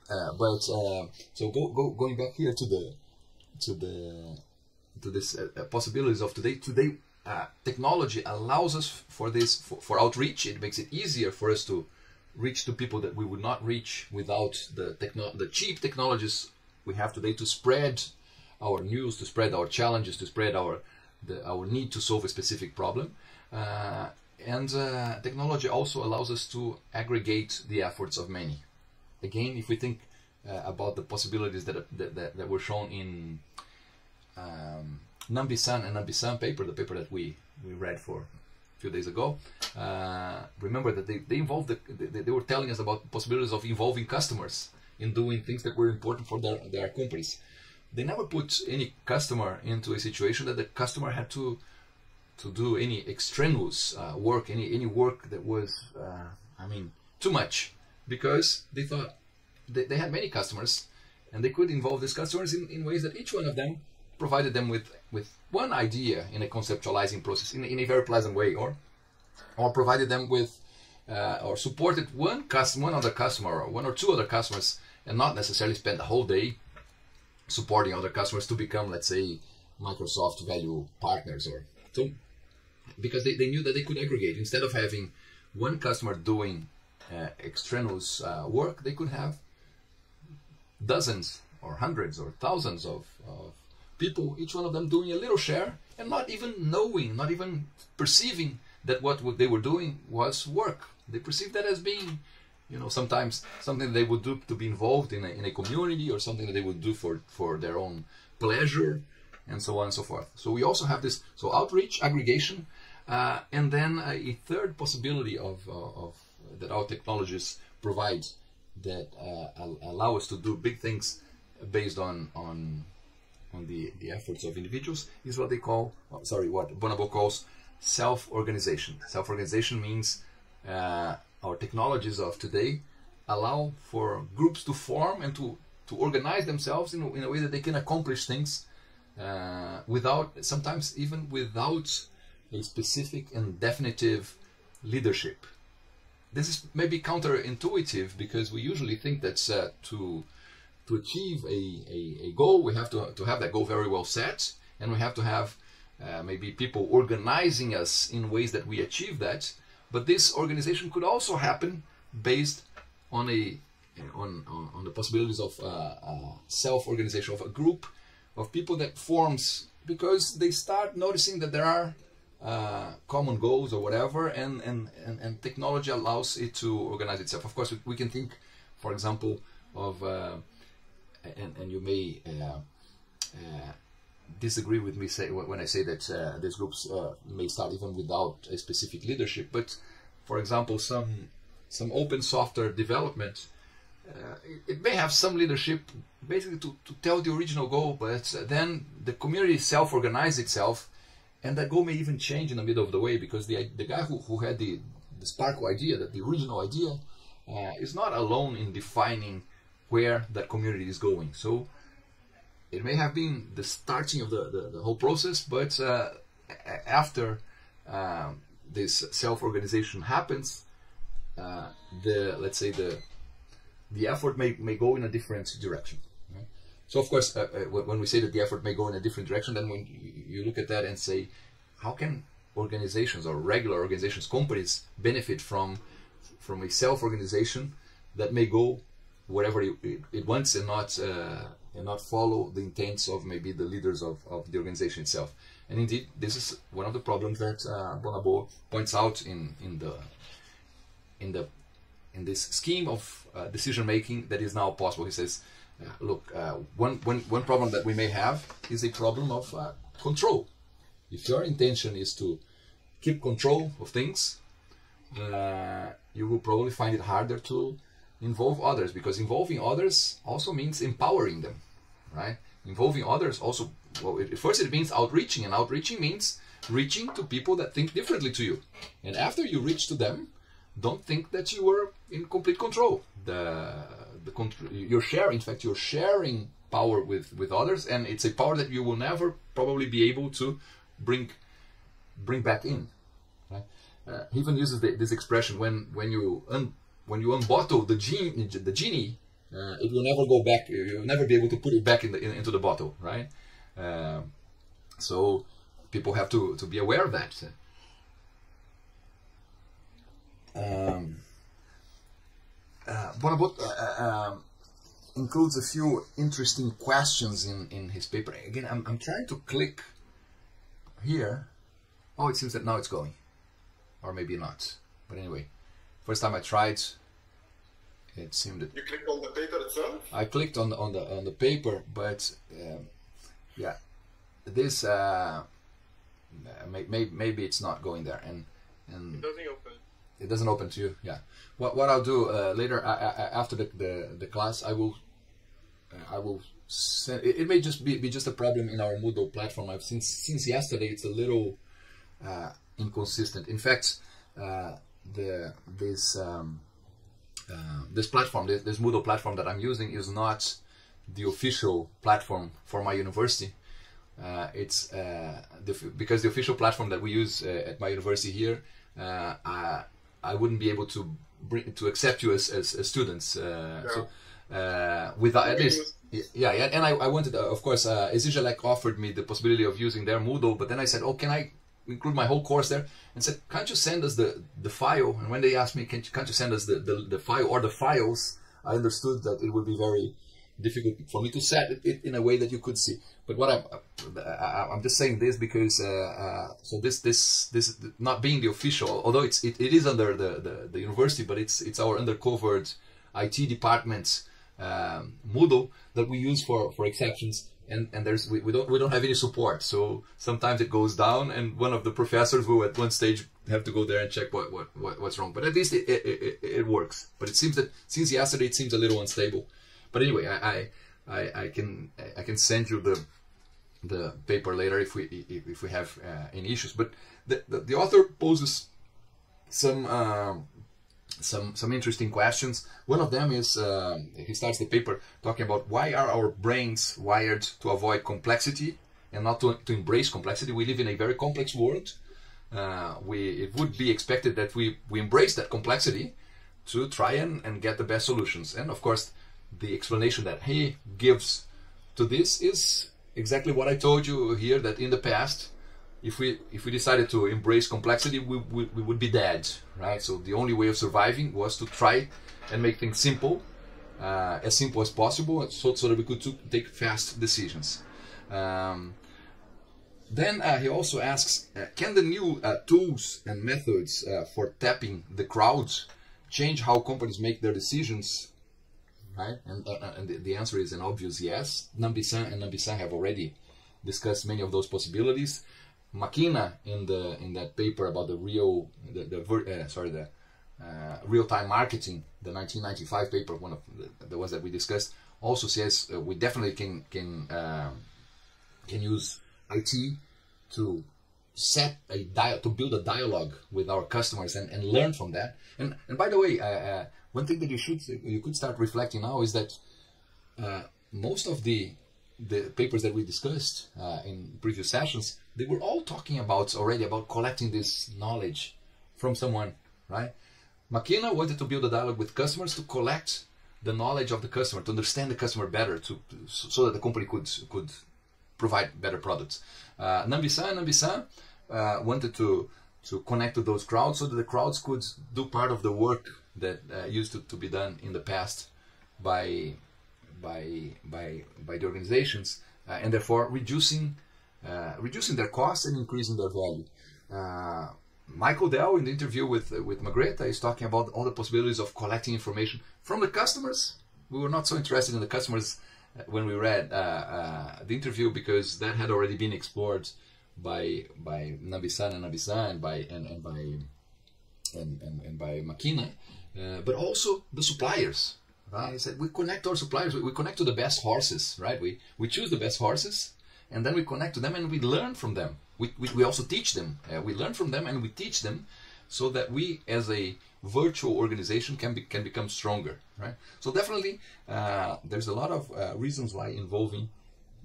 uh, but uh, so go, go going back here to the to the to this uh, possibilities of today. Today, technology allows us for this for, for outreach. It makes it easier for us to reach to people that we would not reach without the techno- the cheap technologies we have today to spread our news, to spread our challenges, to spread our the, our need to solve a specific problem. Uh, and uh, technology also allows us to aggregate the efforts of many. Again, if we think uh, about the possibilities that, that, that, that were shown in um, Nambisan and Nambisan paper, the paper that we, we read for a few days ago, uh, remember that they, they involved the, they, they were telling us about possibilities of involving customers in doing things that were important for their, their companies. They never put any customer into a situation that the customer had to to do any extraneous uh, work, any any work that was, uh, I mean, too much, because they thought they, they had many customers, and they could involve these customers in, in ways that each one of them provided them with with one idea in a conceptualizing process in, in a very pleasant way, or or provided them with uh, or supported one customer, one other customer, or one or two other customers, and not necessarily spend the whole day supporting other customers to become, let's say, Microsoft value partners or so because they, they knew that they could aggregate. Instead of having one customer doing uh, extraneous uh, work they could have dozens or hundreds or thousands of, of people each one of them doing a little share and not even knowing not even perceiving that what they were doing was work. They perceived that as being you know sometimes something they would do to be involved in a, in a community or something that they would do for for their own pleasure and so on and so forth. So we also have this so outreach aggregation uh, and then a third possibility of, uh, of that our technologies provide that uh, allow us to do big things based on on on the, the efforts of individuals is what they call oh, sorry what Bonabeau calls self-organization self-organization means uh, our technologies of today allow for groups to form and to, to organize themselves in, in a way that they can accomplish things uh, without sometimes even without a specific and definitive leadership. This is maybe counterintuitive because we usually think that uh, to to achieve a, a, a, goal we have to, to have that goal very well set and we have to have uh, maybe people organizing us in ways that we achieve that but this organization could also happen based on a on, on, on the possibilities of uh, uh, self-organization of a group of people that forms because they start noticing that there are uh, common goals or whatever and, and, and, and, technology allows it to organize itself. Of course, we can think, for example, of uh, and, and you may uh, uh, disagree with me say, when I say that uh, these groups may start even without a specific leadership. But for example, some some open software development, uh, it, it, may have some leadership, basically to, to tell the original goal. But then the community self-organize itself, and that goal may even change in the middle of the way because the the guy who, who had the the Sparkle idea, that the original idea, uh, is not alone in defining where that community is going. So it may have been the starting of the, the, the whole process, but uh, after um, this self-organization happens, uh, the let's say the the effort may, may go in a different direction. Right? So of course, uh, uh when we say that the effort may go in a different direction, then when you look at that and say, how can organizations or regular organizations, companies benefit from from a self-organization that may go wherever it, wants and not uh, and not follow the intents of maybe the leaders of, of the organization itself. And indeed, this is one of the problems that uh, Bonabeau points out in, in the in the in this scheme of uh, decision making that is now possible. He says, uh, look, uh, one, one, one problem that we may have is a problem of uh, control. If your intention is to keep control of things, you will probably find it harder to involve others because involving others also means empowering them, right? Involving others also, well, it, first it means outreaching, and outreaching means reaching to people that think differently to you. And after you reach to them, don't think that you were in complete control. The, the your share. In fact, you're sharing power with with others, and it's a power that you will never probably be able to bring bring back in. Right? Uh, he even uses the, this expression when when you un, when you unbottle the genie, the genie, uh, it will never go back. You'll never be able to put it back in the, in, into the bottle, right? Um, so people have to, to be aware of that. Um, uh, Bonabeau uh, um, includes a few interesting questions in, in his paper. Again, I'm, I'm trying to click here. Oh, it seems that now it's going. Or maybe not. But anyway, first time I tried, it seemed You click on the paper itself? I clicked on the on the on the paper, but um, yeah, this uh, may, may, maybe it's not going there, and and Doesn't open. it doesn't open to you. Yeah. What what I'll do uh, later I, I, after the, the the class, I will uh, I will send. It, it may just be, be just a problem in our Moodle platform. I've since since yesterday it's a little uh, inconsistent. In fact, uh, the this um, uh, this platform, this, this Moodle platform that I'm using, is not the official platform for my university. Uh, it's uh, the, because the official platform that we use uh, at my university here, uh, I, I wouldn't be able to bring to accept you as, as, as students. Uh, So uh, without at least yeah, yeah. And I, I wanted, uh, of course, uh, Esigelec offered me the possibility of using their Moodle, but then I said, oh, can I include my whole course there? And said, can't you send us the, the file? And when they asked me, can't you, can't you send us the, the, the file or the files? I understood that it would be very difficult for me to set it, in a way that you could see. But what I'm, I'm just saying this because uh, uh, so this this this not being the official, although it's it, it is under the, the, the university, but it's it's our undercovered IT department's um, Moodle that we use for, for exceptions. And, and there's we, we don't we don't have any support, so sometimes it goes down, and one of the professors will at one stage have to go there and check what, what, what what's wrong. But at least it, it, it, it works. But it seems that since yesterday it seems a little unstable. But anyway, I, I, I, can I can send you the the paper later if we if, if we have uh, any issues. But the, the, the author poses some um, some some interesting questions. One of them is uh, he starts the paper talking about why are our brains wired to avoid complexity and not to, to embrace complexity. We live in a very complex world. Uh, we it would be expected that we we embrace that complexity to try and, and get the best solutions. And of course, the explanation that he gives to this is exactly what I told you here that in the past, if we if we decided to embrace complexity, we, we, we would be dead, right? So the only way of surviving was to try and make things simple, uh, as simple as possible, so, so that we could take fast decisions. Um, then uh, he also asks, uh, can the new uh, tools and methods uh, for tapping the crowds change how companies make their decisions? Right, and, uh, and the, the answer is an obvious yes. Nambisan and Nambisan have already discussed many of those possibilities. McKenna in the in that paper about the real the, the uh, sorry the uh, real time marketing, the 1995 paper, one of the, the ones that we discussed, also says uh, we definitely can can um, can use IT to set a dia- to build a dialogue with our customers and, and learn from that. And and by the way, uh, uh, one thing that you should you could start reflecting now is that uh, most of the the papers that we discussed in previous sessions they were all talking about already about collecting this knowledge from someone, right? McKenna wanted to build a dialogue with customers to collect the knowledge of the customer, to understand the customer better, to so that the company could could provide better products. Uh, Nambisan Nambisan uh, wanted to to connect to those crowds so that the crowds could do part of the work that uh, used to, to be done in the past by by by by the organizations uh, and therefore reducing uh, reducing their costs and increasing their value. Uh, Michael Dell in the interview with with Magretta is talking about all the possibilities of collecting information from the customers. We were not so interested in the customers when we read uh, uh, the interview because that had already been explored by by Nambisan and Nambisan and by and, and by and, and, and by McKenna, uh, but also the suppliers. Right? I said we connect our suppliers. We, we connect to the best horses. Right? We we choose the best horses, and then we connect to them and we learn from them. We we, we also teach them. Uh, we learn from them and we teach them so that we as a virtual organization can be, can become stronger right so definitely uh, there's a lot of uh, reasons why involving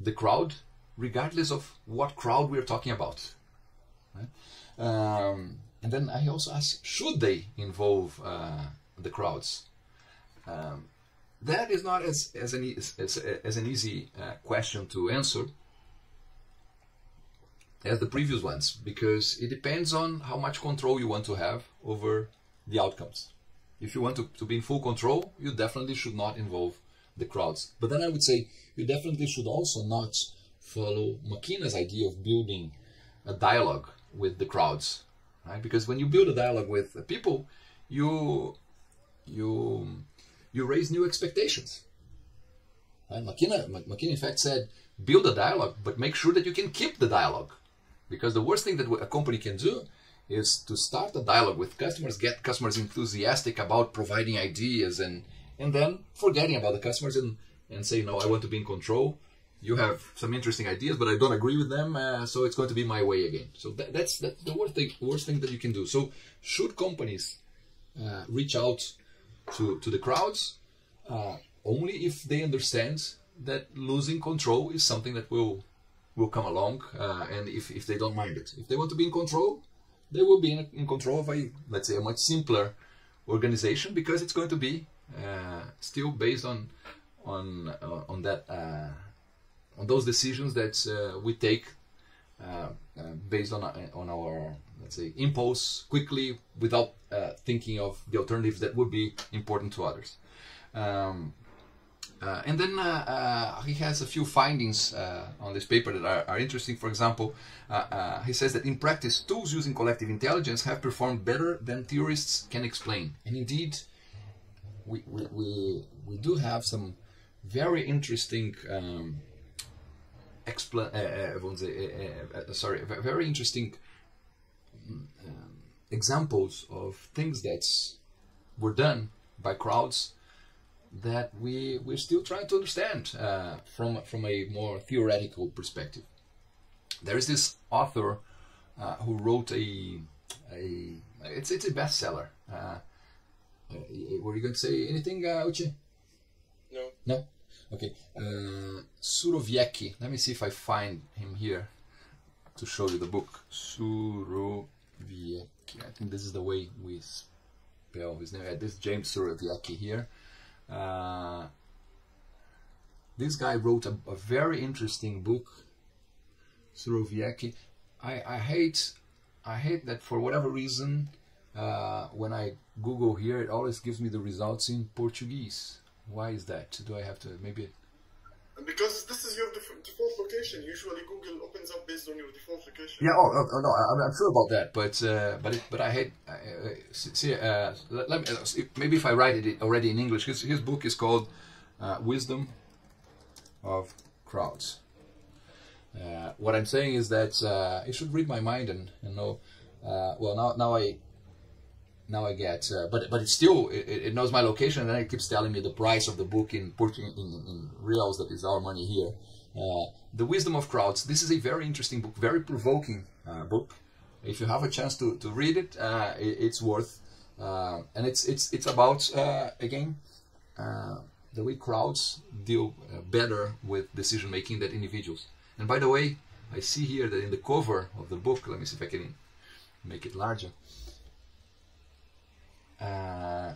the crowd regardless of what crowd we're talking about right? um, and then i also ask should they involve uh, the crowds um, that is not as, as, an, as, as an easy uh, question to answer as the previous ones because it depends on how much control you want to have over the outcomes. If you want to, to be in full control, you definitely should not involve the crowds. But then I would say you definitely should also not follow McKenna's idea of building a dialogue with the crowds, right? Because when you build a dialogue with the people, you you you raise new expectations. And McKenna, McKenna in fact said, build a dialogue, but make sure that you can keep the dialogue. Because the worst thing that a company can do is to start a dialogue with customers, get customers enthusiastic about providing ideas, and and then forgetting about the customers and and say, no, I want to be in control. You have some interesting ideas, but I don't agree with them, uh, so it's going to be my way again. So that, that's that's the worst thing, worst thing that you can do. So should companies uh, reach out to to the crowds uh, only if they understand that losing control is something that will will come along, uh, and if, if they don't mind it. If they want to be in control, they will be in, in control of a let's say a much simpler organization because it's going to be uh, still based on on uh, on that uh, on those decisions that uh, we take uh, based on on our let's say impulse quickly without thinking of the alternatives that would be important to others. Um, uh, and then uh, uh, he has a few findings uh, on this paper that are, are interesting. For example, uh, uh, he says that in practice, tools using collective intelligence have performed better than theorists can explain. And indeed, we, we, we, we do have some very interesting um, expla- sorry, very interesting um, examples of things that were done by crowds that we we're still trying to understand uh, from from a more theoretical perspective. There is this author uh, who wrote a a it's it's a bestseller. Uh, uh, were you going to say anything, uh, Uche? No. No. Okay. Uh. Let me see if I find him here to show you the book. Surowiecki. I think this is the way we spell his name. This is James Surowiecki here. Uh, this guy wrote a, a very interesting book, Surowiecki. I, I hate I hate that for whatever reason uh, when I Google here it always gives me the results in Portuguese. Why is that? Do I have to maybe? And because this is your def- default location, usually Google opens up based on your default location. Yeah. Oh, oh, oh no, I'm, I'm sure about that. But uh, but it, but I hate. Uh, uh, see, uh, let, let me uh, maybe if I write it already in English. His his book is called uh, Wisdom of Crowds. What I'm saying is that you should read my mind and, and know. Well, now now I now I get, uh, but but it's still it, it knows my location and then it keeps telling me the price of the book in in, in, reals that is our money here. Uh, the Wisdom of Crowds. This is a very interesting book, very provoking uh, book. If you have a chance to, to read it, uh, it it's worth. Uh, and it's it's it's about uh, again the way crowds deal better with decision making than individuals. And by the way, I see here that in the cover of the book, let me see if I can make it larger. Uh,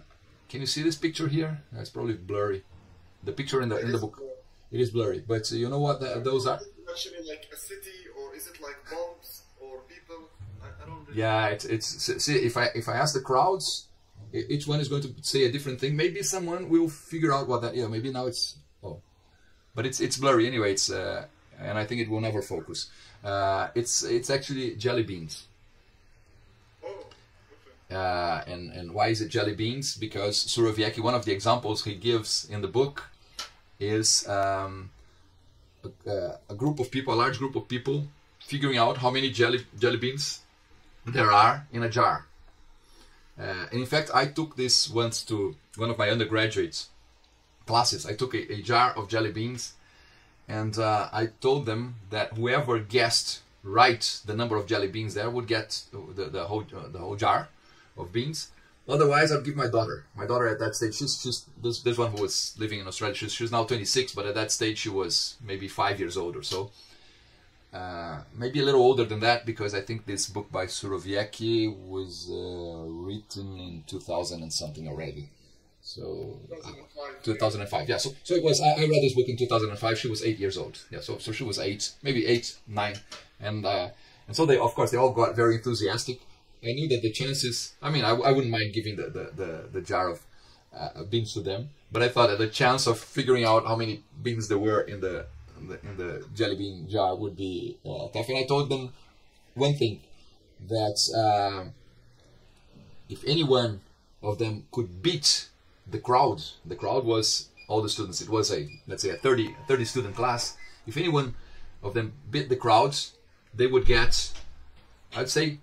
can you see this picture here? Uh, It's probably blurry. The picture in the in the book, it is blurry. But uh, you know what the, those are? Actually like a city, or is it like bombs or people? I, I don't really Yeah, it's it's see if I if I ask the crowds, each one is going to say a different thing. Maybe someone will figure out what that. Yeah, maybe now it's oh, but it's it's blurry anyway. It's uh, and I think it will never focus. Uh, it's it's actually jelly beans. Uh, and and why is it jelly beans? Because Surowiecki, one of the examples he gives in the book, is um, a, a group of people, a large group of people, figuring out how many jelly jelly beans there are in a jar. Uh, and in fact, I took this once to one of my undergraduates classes. I took a, a jar of jelly beans, and uh, I told them that whoever guessed right the number of jelly beans there would get the, the whole uh, the whole jar. Of beans. Otherwise, I'd give my daughter. My daughter at that stage, she's she's this this one who was living in Australia. She's, she's now 26, but at that stage she was maybe five years old or so. Uh, maybe a little older than that because I think this book by Surowiecki was uh, written in 2000 and something already. So uh, 2005, yeah. So so it was. I, I read this book in 2005. She was eight years old. Yeah. So so she was eight, maybe eight, nine, and uh, and so they of course they all got very enthusiastic. I knew that the chances. I mean, I, I wouldn't mind giving the the, the, the jar of uh, beans to them, but I thought that the chance of figuring out how many beans there were in the in the, in the jelly bean jar would be uh, tough. And I told them one thing that uh, if any one of them could beat the crowd, the crowd was all the students. It was a let's say a 30 30 student class. If anyone of them beat the crowds, they would get, I'd say,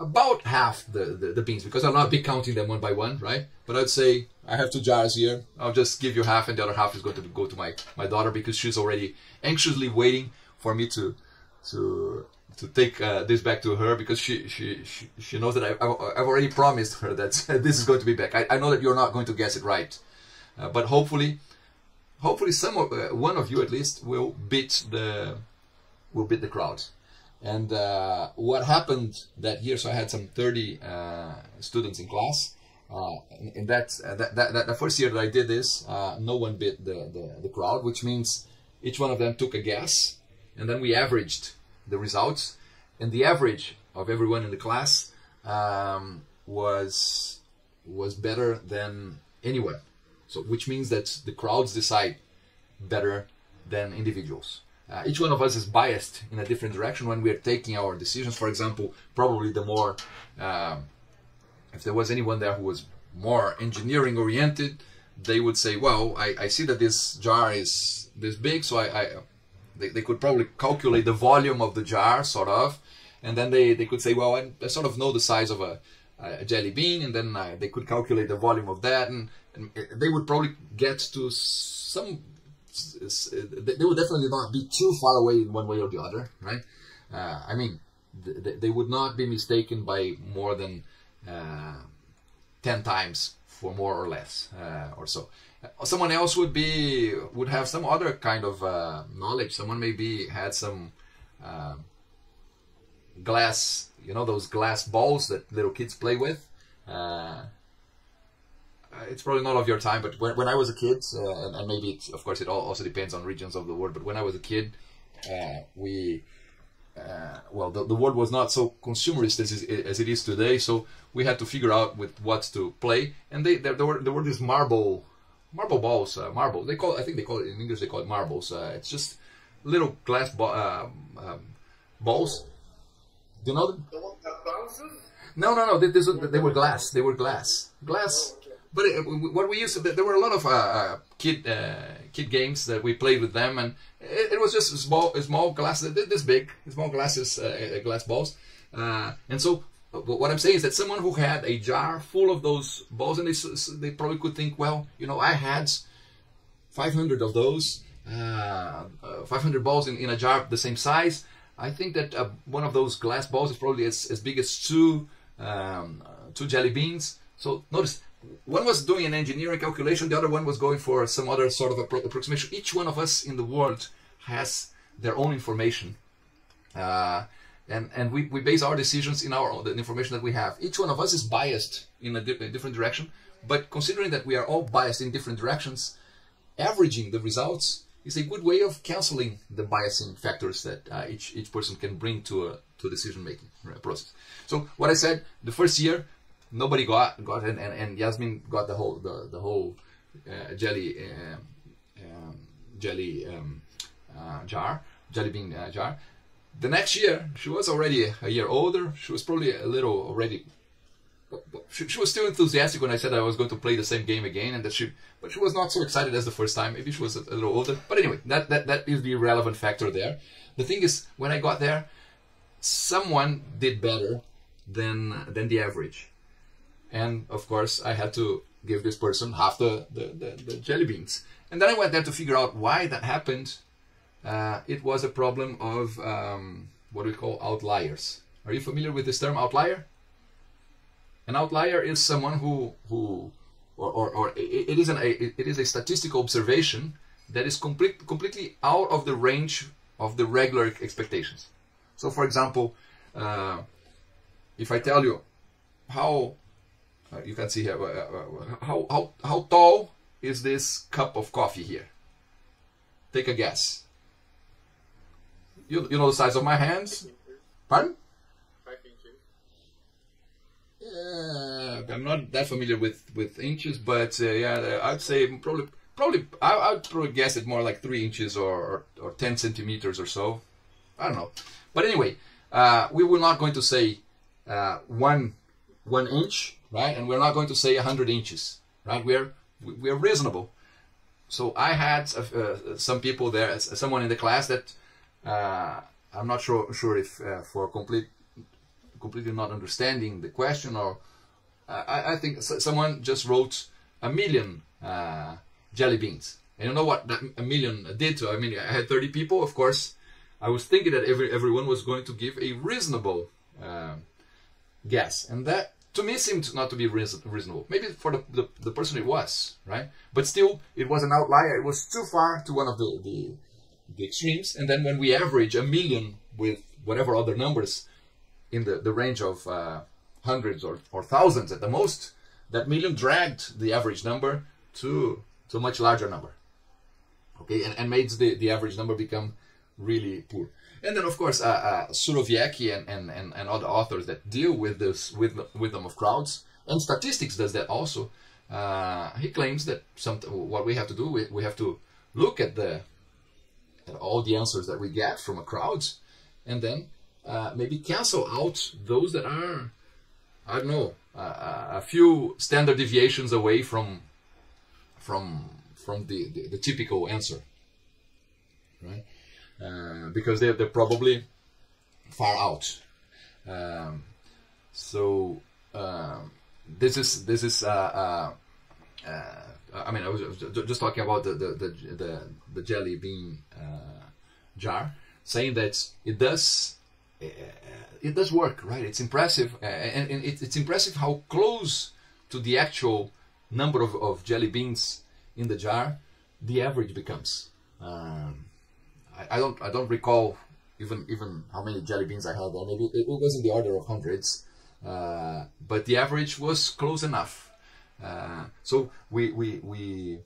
about half the, the, the beans because I'll not be counting them one by one, right? But I'd say I have two jars here. I'll just give you half, and the other half is going to go to my, my daughter because she's already anxiously waiting for me to to to take uh, this back to her because she she she, she knows that I, I've, I've already promised her that this is going to be back. I, I know that you're not going to guess it right, uh, but hopefully, hopefully some of, uh, one of you at least will beat the will beat the crowd. And uh, what happened that year? So I had some 30 uh, students in class. Uh, in, uh, that, that, that the first year that I did this, uh, no one beat the, the, the crowd, which means each one of them took a guess, and then we averaged the results. And the average of everyone in the class um, was was better than anyone. So, which means that the crowds decide better than individuals. Uh, each one of us is biased in a different direction when we are taking our decisions. For example, probably the more, um, if there was anyone there who was more engineering oriented, they would say, well, I, I see that this jar is this big, so I, I they, they could probably calculate the volume of the jar, sort of, and then they, they could say, well, I, I sort of know the size of a, a jelly bean, and then uh, they could calculate the volume of that, and, and they would probably get to some they would definitely not be too far away in one way or the other, right? Uh, I mean, th- they would not be mistaken by more than uh, 10 times for more or less uh, or so. Someone else would be would have some other kind of uh, knowledge. Someone maybe had some uh, glass, you know, those glass balls that little kids play with uh, it's probably not of your time, but when, when I was a kid, uh, and, and, maybe it's, of course it all also depends on regions of the world, but when I was a kid, uh, we, uh, well, the, the world was not so consumerist as, as it is today, so we had to figure out with what to play, and they there, there were there were these marble marble balls, uh, marble. They call I think they call it in English they call it marbles. Uh, it's just little glass um, um, balls. Do you know them? The one that bounces? No, no, no. They, they, they were glass. They were glass. Glass. But it, what we used to, there were a lot of uh, uh, kid uh, kid games that we played with them, and it, it was just small small glasses, this big, small glasses, uh, uh, glass balls. Uh, and so, what I'm saying is that someone who had a jar full of those balls, and they they probably could think, well, you know, I had 500 of those, 500 balls in, in a jar the same size. I think that one of those glass balls is probably as, as big as two um, two jelly beans. So notice one was doing an engineering calculation, the other one was going for some other sort of approximation. Each one of us in the world has their own information. Uh, and and we, we base our decisions in our the information that we have. Each one of us is biased in a, di a different direction, but considering that we are all biased in different directions, averaging the results is a good way of canceling the biasing factors that uh, each each person can bring to a to a decision making process. So what I said, the first year nobody got got and, and, and Yasmin got the whole the the whole uh, jelly uh, um, jelly um, uh, jar jelly bean uh, jar. The next year she was already a year older. She was probably a little already. She, she was still enthusiastic when I said I was going to play the same game again, and that she, but she was not so excited as the first time. Maybe she was a, a little older. But anyway, that, that that is the relevant factor there. The thing is, when I got there, someone did better than than the average and of course I had to give this person half the, the, the, the jelly beans. And then I went there to figure out why that happened. Uh, it was a problem of um, what we call outliers. Are you familiar with this term outlier? An outlier is someone who who or, or, or it is an a, it is a statistical observation that is complete, completely out of the range of the regular expectations. So, for example, uh, if I tell you how uh, you can see here uh, uh, how, how how tall is this cup of coffee here? Take a guess. You, you know the size of my hands? Pardon? Five inches. Yeah, I'm not that familiar with with inches, but uh, yeah, I'd say probably probably I, I'd probably guess it more like three inches or, or, or ten centimeters or so. I don't know, but anyway, uh, we were not going to say uh, one one inch, right? And we're not going to say hundred inches, right? We're we're reasonable. So I had uh, uh, some people there, someone in the class that uh, I'm not sure sure if uh, for complete completely not understanding the question or I, I think someone just wrote a million uh, jelly beans. And you know what that a million did to? I mean, I had 30 people. Of course, I was thinking that every everyone was going to give a reasonable uh, guess, and that to me seemed not to be reasonable. Maybe for the, the, the person it was, right? But still, it was an outlier. It was too far to one of the, the the extremes. And then when we average a million with whatever other numbers in the, the range of uh, hundreds or, or thousands at the most, that million dragged the average number to, to a much larger number. Okay, and, and made the, the average number become really poor. And then, of course, uh, uh, Surowiecki and, and, and, and other authors that deal with this with rhythm of crowds, and statistics does that also. Uh, he claims that some what we have to do, we, we have to look at the at all the answers that we get from a crowd, and then uh, maybe cancel out those that are, I don't know, a few standard deviations away from from from the, the, the typical answer, right? Uh, because they're, they're probably far out. Um, so um, this is this is uh, uh, uh, I mean I was, just talking about the the the, the, the jelly bean jar, saying that it does it does work, right? It's impressive, and, and it, it's impressive how close to the actual number of, of jelly beans in the jar the average becomes. Um, I, I don't I don't recall even even how many jelly beans I had. Maybe it, it was in the order of hundreds, uh, but the average was close enough. Uh, so we we we.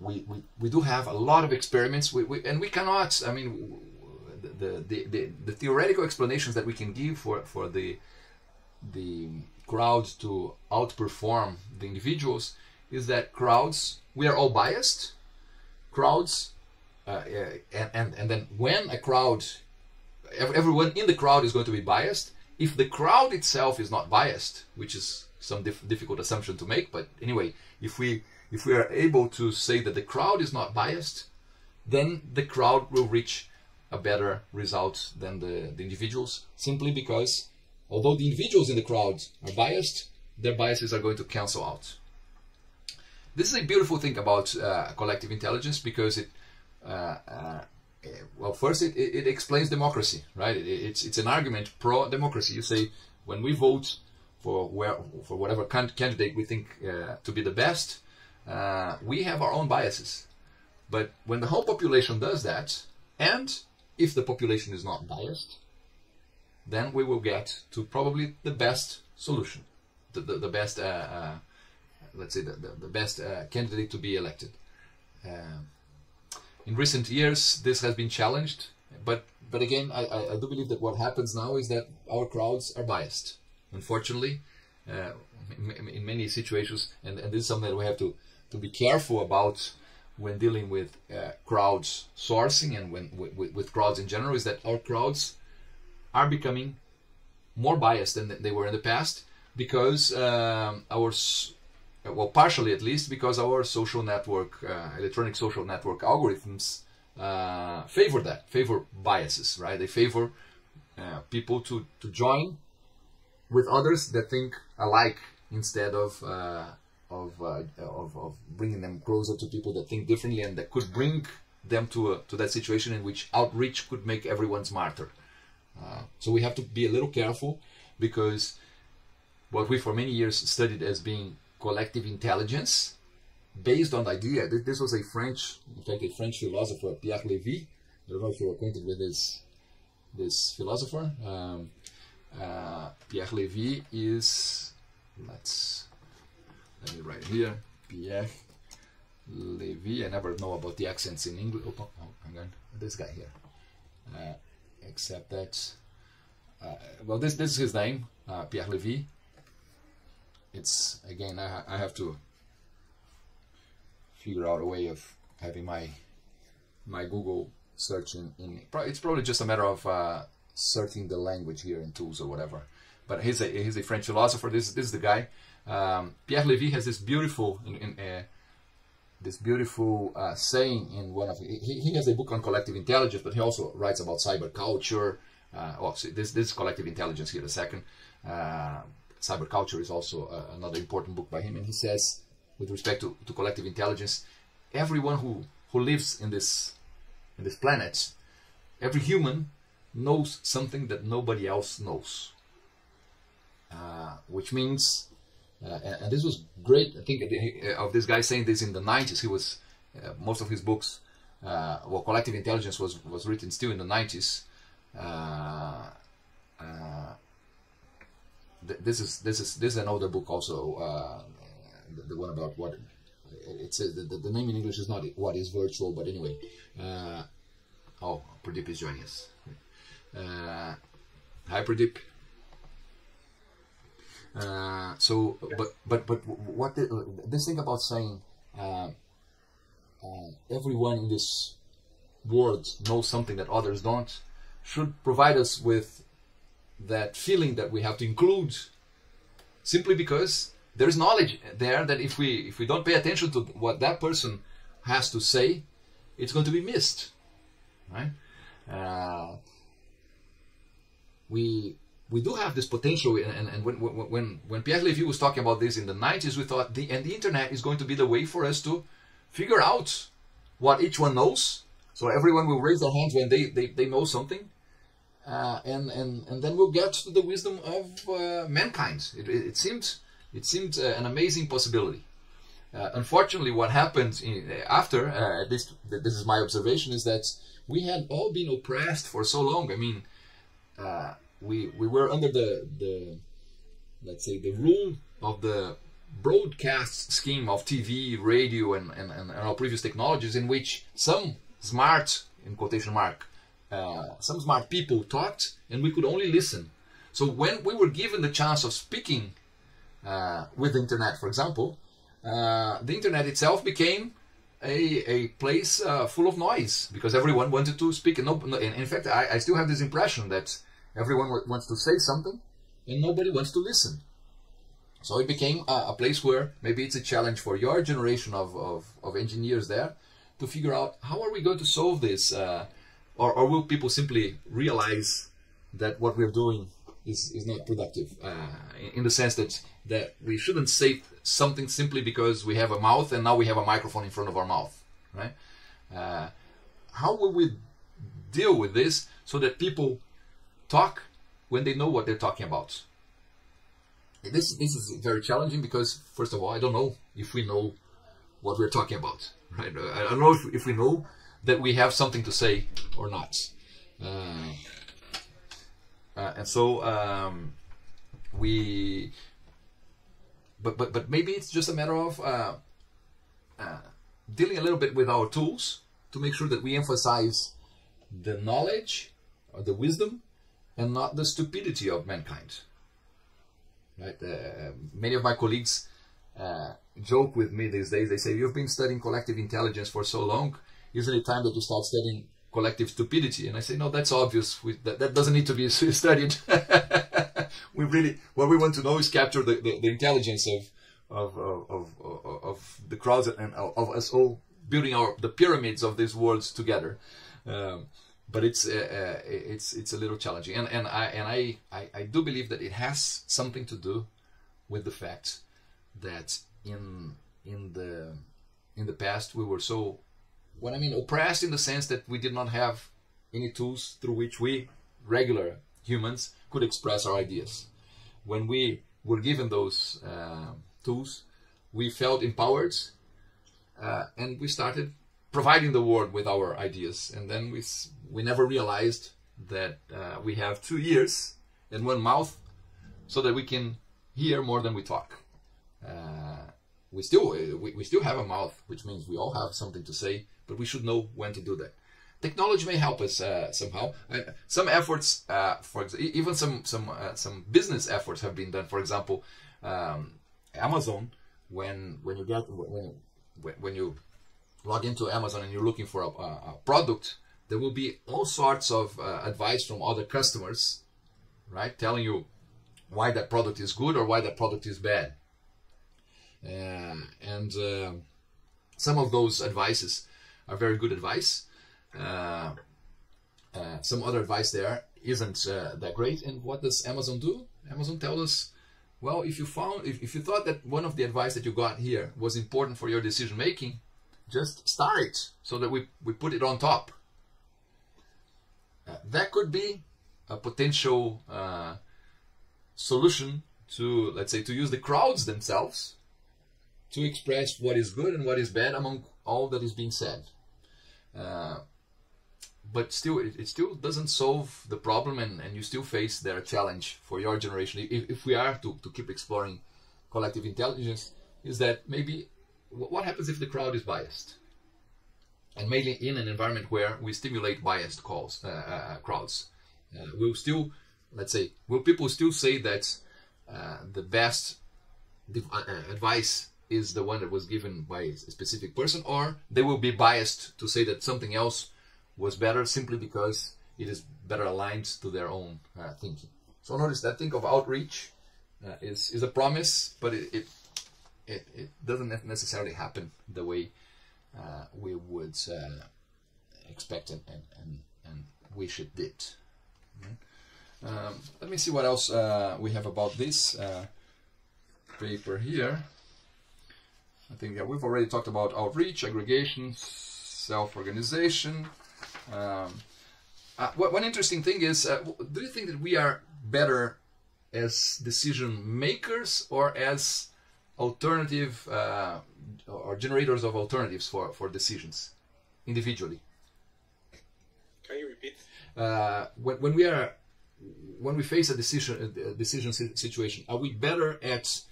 We, we, we do have a lot of experiments we, we, and we cannot I mean the, the, the, the theoretical explanations that we can give for, for the the crowds to outperform the individuals is that crowds we are all biased crowds uh, and, and and then when a crowd everyone in the crowd is going to be biased if the crowd itself is not biased which is some dif- difficult assumption to make but anyway if we if we are able to say that the crowd is not biased then the crowd will reach a better result than the, the individuals simply because although the individuals in the crowd are biased their biases are going to cancel out. This is a beautiful thing about uh, collective intelligence because it well first it, it, explains democracy right? It, it's it's an argument pro democracy you say when we vote for where for whatever candidate we think uh, to be the best uh, we have our own biases. But when the whole population does that and if the population is not biased then we will get to probably the best solution. The, the, the best uh, uh, let's say the, the, the best uh, candidate to be elected in recent years this has been challenged but but again I, I, do believe that what happens now is that our crowds are biased. Unfortunately uh, in, many situations and, and this is something that we have to to be careful about when dealing with uh, crowds sourcing and when with, with crowds in general is that our crowds are becoming more biased than they were in the past because um, our well partially at least because our social network uh, electronic social network algorithms uh, favor that favor biases right they favor uh, people to to join with others that think alike instead of uh, of, uh, of of bringing them closer to people that think differently and that could bring them to a, to that situation in which outreach could make everyone smarter. Uh, so we have to be a little careful because what we for many years studied as being collective intelligence, based on the idea. This, this was a French, in fact, a French philosopher, Pierre Levy. I don't know if you're acquainted with this this philosopher. Um, uh, Pierre Levy is let's let me write here. Pierre Levy. I never know about the accents in English. Oh, oh, hang on, this guy here. Uh, except that, uh, well, this this is his name, uh, Pierre Levy. It's again, I, I have to figure out a way of having my my Google search in, it's probably just a matter of uh, searching the language here in tools or whatever. But he's a he's a French philosopher. This this is the guy. Um, Pierre Levy has this beautiful in, in uh, this beautiful uh, saying in one of he, he has a book on collective intelligence, but he also writes about cyber culture. Uh, oh, so this this is collective intelligence here. a second uh, cyber culture is also uh, another important book by him, and he says with respect to, to collective intelligence, everyone who who lives in this in this planet, every human knows something that nobody else knows. Uh, which means, uh, and, and, this was great. I think uh, of this guy saying this in the 90s. He was uh, most of his books. Uh, well, collective intelligence was was written still in the 90s. Uh, th this is this is this is an older book also. The, the, one about what it says. The, the, name in English is not what is virtual, but anyway. oh, Pradeep is joining us. Uh, hi, Pradeep. Uh, so, but but but what the, this thing about saying uh, uh, everyone in this world knows something that others don't should provide us with that feeling that we have to include simply because there is knowledge there that if we if we don't pay attention to what that person has to say it's going to be missed right? Uh, we we do have this potential and, and when, when, when Pierre Levy was talking about this in the 90s we thought the and the internet is going to be the way for us to figure out what each one knows. So everyone will raise their hands when they, they, they know something uh, and, and, and then we'll get to the wisdom of uh, mankind. It, it, it, seemed, it seemed uh, an amazing possibility. Uh, unfortunately what happened in, after uh, at least this is my observation is that we had all been oppressed for so long. I mean we we were under the the let's say the rule of the broadcast scheme of TV, radio, and, and, and our previous technologies, in which some smart, in quotation mark, uh, some smart people talked, and we could only listen. So when we were given the chance of speaking uh, with the internet, for example, uh, the internet itself became a, a place uh, full of noise because everyone wanted to speak. And no, in fact, I, I still have this impression that Everyone wants to say something, and nobody wants to listen. So it became a, a, place where maybe it's a challenge for your generation of, of, of, engineers there to figure out how are we going to solve this, uh, or, or will people simply realize that what we're doing is, is not productive, uh, in the sense that that we shouldn't say something simply because we have a mouth and now we have a microphone in front of our mouth, right? Uh, how will we deal with this so that people talk when they know what they're talking about. This this is very challenging because first of all, I don't know if we know what we're talking about, right? I don't know if, if we know that we have something to say or not. Uh, uh, and so um, we, but but but maybe it's just a matter of uh, uh dealing a little bit with our tools to make sure that we emphasize the knowledge or the wisdom and not the stupidity of mankind. Right? Uh, many of my colleagues uh, joke with me these days. They say, "You've been studying collective intelligence for so long. Isn't it time that you start studying collective stupidity?" And I say, "No, that's obvious. We, that, that doesn't need to be studied. we really what we want to know is capture the, the, the intelligence of of, of, of, of the crowds and of us all building our the pyramids of these worlds together." Um, but it's uh, uh, it's it's a little challenging, and and I and I, I, I do believe that it has something to do with the fact that in in the in the past we were so what I mean oppressed in the sense that we did not have any tools through which we regular humans could express our ideas. When we were given those uh, tools, we felt empowered, uh, and we started providing the world with our ideas. And then we we never realized that uh, we have two ears and one mouth, so that we can hear more than we talk. Uh, we still we, we still have a mouth, which means we all have something to say, but we should know when to do that. Technology may help us uh, somehow. Uh, some efforts, uh, for even some some uh, some business efforts have been done. For example, um, Amazon, when when you get when when- you log into Amazon and you're looking for a, a, product, there will be all sorts of advice from other customers, right, telling you why that product is good or why that product is bad. Uh, and uh, some of those advices are very good advice. Uh, uh, some other advice there isn't uh, that great. And what does Amazon do? Amazon tells us, well, if you found, if, if you thought that one of the advice that you got here was important for your decision making, just start it so that we, we put it on top. Uh, that could be a potential uh, solution to, let's say, to use the crowds themselves to express what is good and what is bad among all that is being said. Uh, but still, it, it still doesn't solve the problem, and, and you still face their challenge for your generation. If, if we are to, to keep exploring collective intelligence, is that maybe what happens if the crowd is biased? And mainly in an environment where we stimulate biased calls, uh, uh, crowds, uh, will still, let's say, will people still say that uh, the best uh, uh, advice is the one that was given by a specific person, or they will be biased to say that something else was better simply because it is better aligned to their own uh, thinking. So notice that think of outreach uh, is is a promise, but it it, it, it doesn't necessarily happen the way uh, we would uh, expect and, and, and, and wish it did. Um, let me see what else uh, we have about this uh, paper here. I think yeah, we've already talked about outreach, aggregation, self-organization. Um, uh, what, one interesting thing is, uh, do you think that we are better as decision makers or as alternative uh, or generators of alternatives for, for decisions individually? Can you repeat? Uh, when, when we are when we face a decision a decision situation, are we better at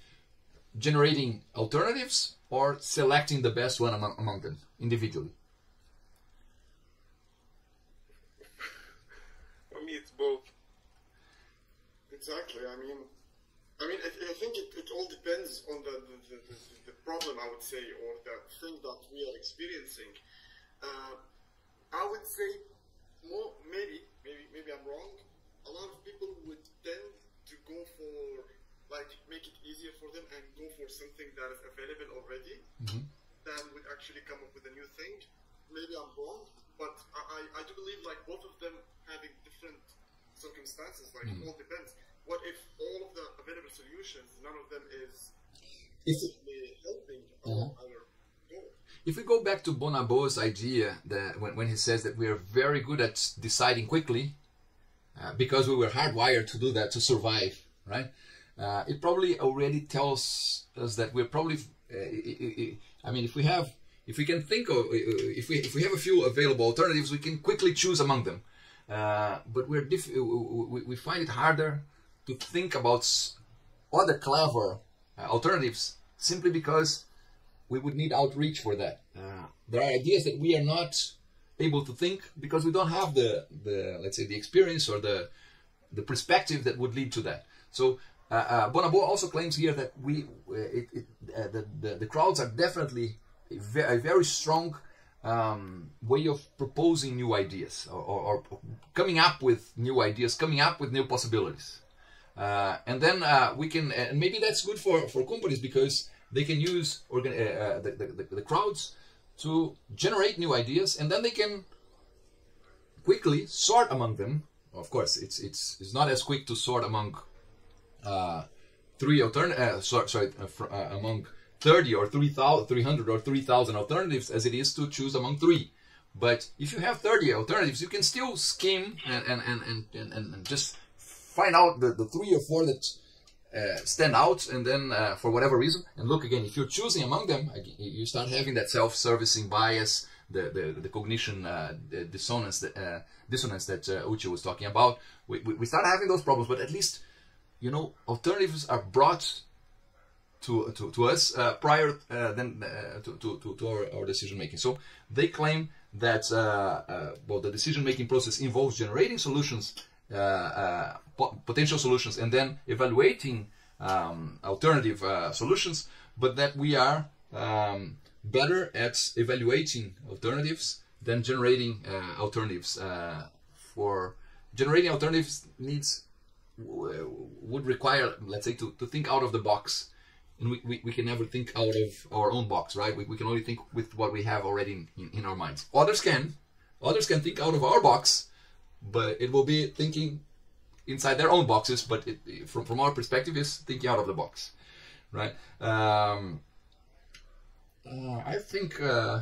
generating alternatives or selecting the best one among, among them individually? For me, it's both. Exactly. I mean, I mean, I, I think it, it all depends on the the, the, the the problem, I would say, or the thing that we are experiencing. Uh, I would say more, maybe, maybe, maybe I'm wrong. A lot of people would tend to go for like make it easier for them and go for something that is available already mm-hmm. than would actually come up with a new thing. Maybe I'm wrong, but I, I, do believe like both of them having different circumstances. Like it mm-hmm. all depends. What if all of the available solutions, none of them is If helping our, mm-hmm. our goal? If we go back to Bonabeau's idea that when, when he says that we are very good at deciding quickly, uh, because we were hardwired to do that to survive, right? Uh, it probably already tells us that we're probably. Uh, i- mean, if we have, if we can think of, uh, if we if we have a few available alternatives, we can quickly choose among them. Uh, but we're diff- we, find it harder to think about other clever uh, alternatives simply because we would need outreach for that. Uh, there are ideas that we are not able to think because we don't have the, the let's say the experience or the the perspective that would lead to that. So uh, uh, also claims here that we uh, it, it, uh, the, the the crowds are definitely a, ve- a very strong um, way of proposing new ideas or, or, or coming up with new ideas, coming up with new possibilities. Uh, and then uh, we can, and maybe that's good for, for companies because they can use uh, the, the, the crowds to generate new ideas, and then they can quickly sort among them. Of course, it's it's it's not as quick to sort among uh, three altern uh, sorry, sorry uh, uh, among 30 or 3,000 300 or 3000 alternatives as it is to choose among three. But if you have 30 alternatives you can still skim and and and and, and, just find out the, the three or four that uh, stand out and then uh, for whatever reason and look again if you're choosing among them you start having that self-servicing bias the the, the cognition uh, the dissonance that, uh, dissonance that Uche was talking about. We, we, we start having those problems but at least you know alternatives are brought to to, to us uh, prior uh, than uh, to, to, to, our, our decision making. So they claim that uh, uh, well the decision making process involves generating solutions uh, po- potential solutions and then evaluating um, alternative solutions but that we are um, better at evaluating alternatives than generating alternatives for generating alternatives needs would require let's say to, to think out of the box. And we, we, we can never think out of our own box right? We, we can only think with what we have already in, in, in our minds. Others can. Others can think out of our box but it will be thinking inside their own boxes but it, from, from our perspective is thinking out of the box right? Um, uh, i think uh,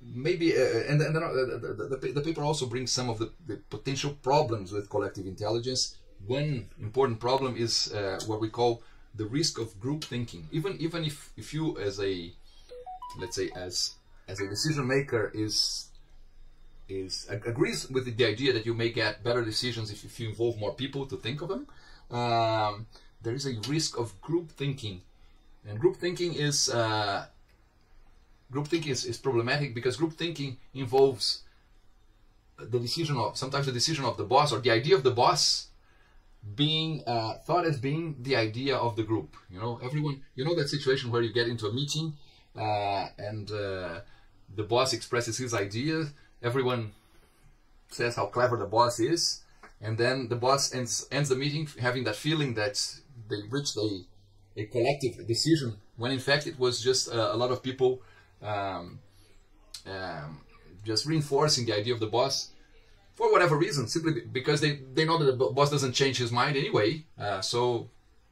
maybe uh, and, and uh, the, the, the, the paper also brings some of the, the potential problems with collective intelligence one important problem is uh, what we call the risk of group thinking. Even even if if you as a let's say as as a decision maker is is ag- agrees with the idea that you may get better decisions if, if you involve more people to think of them um, there is a risk of group thinking. And group thinking is uh, group thinking is, is problematic because group thinking involves the decision of sometimes the decision of the boss or the idea of the boss being uh, thought as being the idea of the group you know? Everyone you know that situation where you get into a meeting uh, and uh, the boss expresses his idea everyone says how clever the boss is and then the boss ends ends the meeting having that feeling that they reached a a collective decision when in fact it was just a, a lot of people um, um, just reinforcing the idea of the boss for whatever reason, simply because they, they know that the boss doesn't change his mind anyway. Uh, so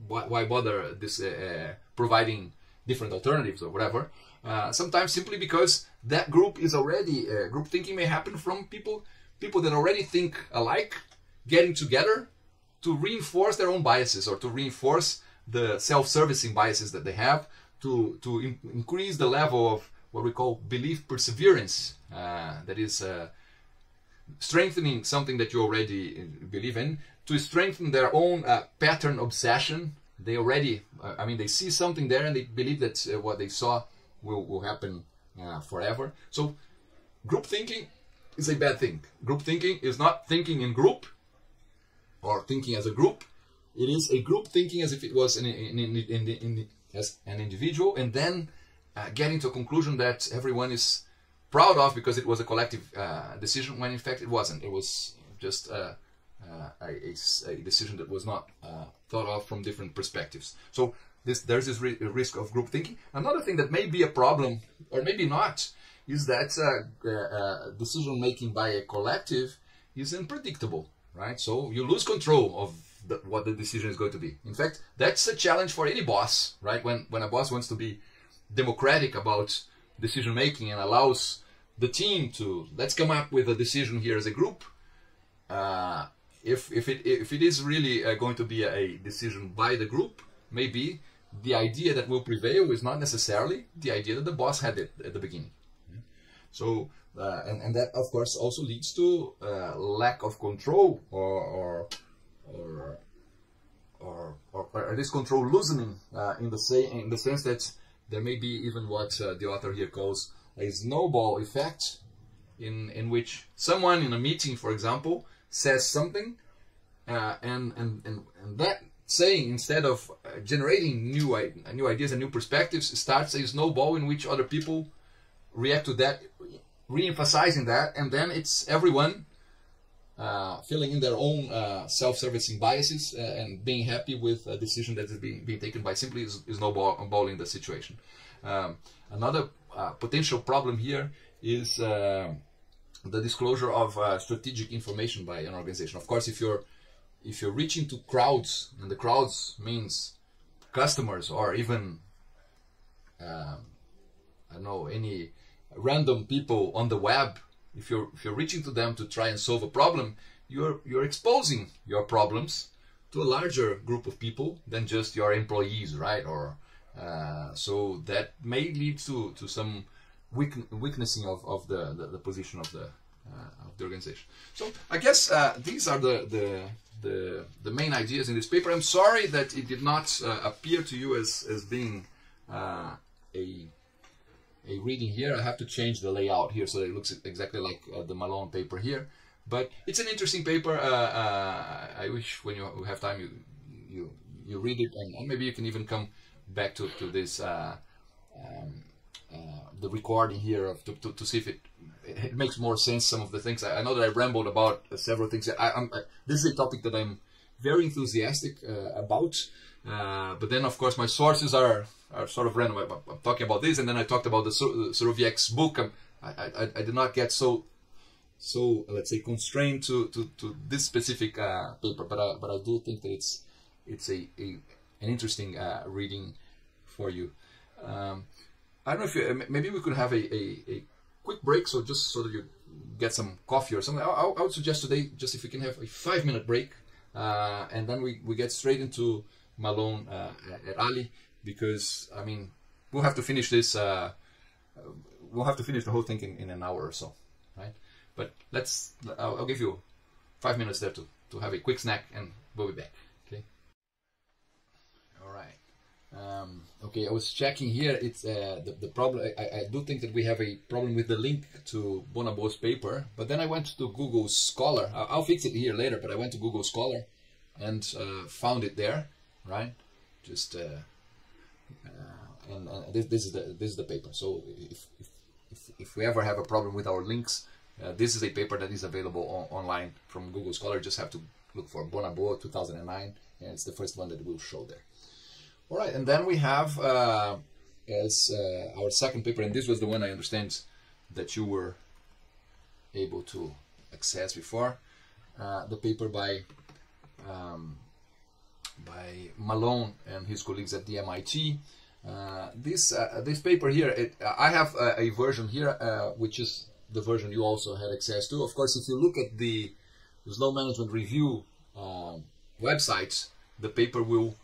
why, why bother this uh, uh, providing different alternatives or whatever? Uh, sometimes simply because that group is already uh, group thinking may happen from people people that already think alike getting together to reinforce their own biases or to reinforce the self-servicing biases that they have to to in- increase the level of what we call belief perseverance uh, that is strengthening something that you already uh, believe in to strengthen their own uh, pattern obsession. They already uh, i mean they see something there and they believe that uh, what they saw will, will happen uh, forever. So group thinking is a bad thing. Group thinking is not thinking in group or thinking as a group. It is a group thinking as if it was an, in, as an individual and then uh, getting to a conclusion that everyone is proud of because it was a collective uh, decision when in fact it wasn't. It was just uh, uh, a, a decision that was not uh, thought of from different perspectives. So this there's this ri- risk of group thinking. Another thing that may be a problem or maybe not is that decision making by a collective is unpredictable right? So you lose control of the, what the decision is going to be. In fact that's a challenge for any boss right? When when a boss wants to be democratic about decision making and allows the team to let's come up with a decision here as a group. Uh, if if it if it is really uh, going to be a decision by the group, maybe the idea that will prevail is not necessarily the idea that the boss had it at the beginning. So uh, and and that of course also leads to uh, lack of control or or or or, or, or this control loosening uh, in the say in the sense that there may be even what uh, the author here calls a snowball effect, in in which someone in a meeting, for example, says something, uh, and, and and and that saying instead of uh, generating new new ideas and new perspectives starts a snowball in which other people react to that, re-emphasizing that, and then it's everyone uh, filling in their own uh, self-servicing biases uh, and being happy with a decision that is being, being taken by simply snowballing the situation. Um, another uh, potential problem here is uh, the disclosure of uh, strategic information by an organization. Of course, if you're if you're reaching to crowds, and the crowds means customers or even um, I don't know any random people on the web. If you're if you're reaching to them to try and solve a problem, you're you're exposing your problems to a larger group of people than just your employees, right? Or uh, so that may lead to to some weak, weaknessing of, of the, the, the position of the uh, of the organization. So I guess uh, these are the, the the the main ideas in this paper. I'm sorry that it did not uh, appear to you as as being uh, a a reading here. I have to change the layout here so it looks exactly like the Malone paper here. But it's an interesting paper. I wish when you have time you you you read it and maybe you can even come back to to this uh, um, uh, the recording here of to, to, to see if it it makes more sense. Some of the things I, I know that I rambled about uh, several things. I, I, this is a topic that I'm very enthusiastic uh, about. but then, of course, my sources are are sort of random. I'm, I'm talking about this, and then I talked about the Surowiecki's book. I'm, I, I, I did not get so so let's say constrained to, to, to this specific uh, paper, but I, but I do think that it's it's a, a an interesting uh, reading for you. Um, I don't know if you, maybe we could have a, a, a, quick break, so just so that you get some coffee or something. I, I would suggest today just if we can have a five minute break, uh, and then we, we get straight into Malone uh, et al. because I mean we'll have to finish this. Uh, we'll have to finish the whole thing in, in an hour or so, right? But let's, I'll, I'll, give you five minutes there to, to have a quick snack and we'll be back. Okay. All right. Um, okay, I was checking here. It's uh, the, the problem. I, I, do think that we have a problem with the link to Bonabeau's paper. But then I went to Google Scholar. I'll, I'll fix it here later. But I went to Google Scholar and uh, found it there. Right. Just uh, uh and, and this, this is the this is the paper. So if, if if if we ever have a problem with our links, uh, this is a paper that is available on, online from Google Scholar. Just have to look for Bonabo 2009, and it's the first one that will show there. All right, and then we have uh, as uh, our second paper, and this was the one I understand that you were able to access before, uh, the paper by um, by Malone and his colleagues at the MIT. Uh, this uh, this paper here, it, I have a, a version here, which is the version you also had access to. Of course, if you look at the Sloan Management Review um, websites, the paper will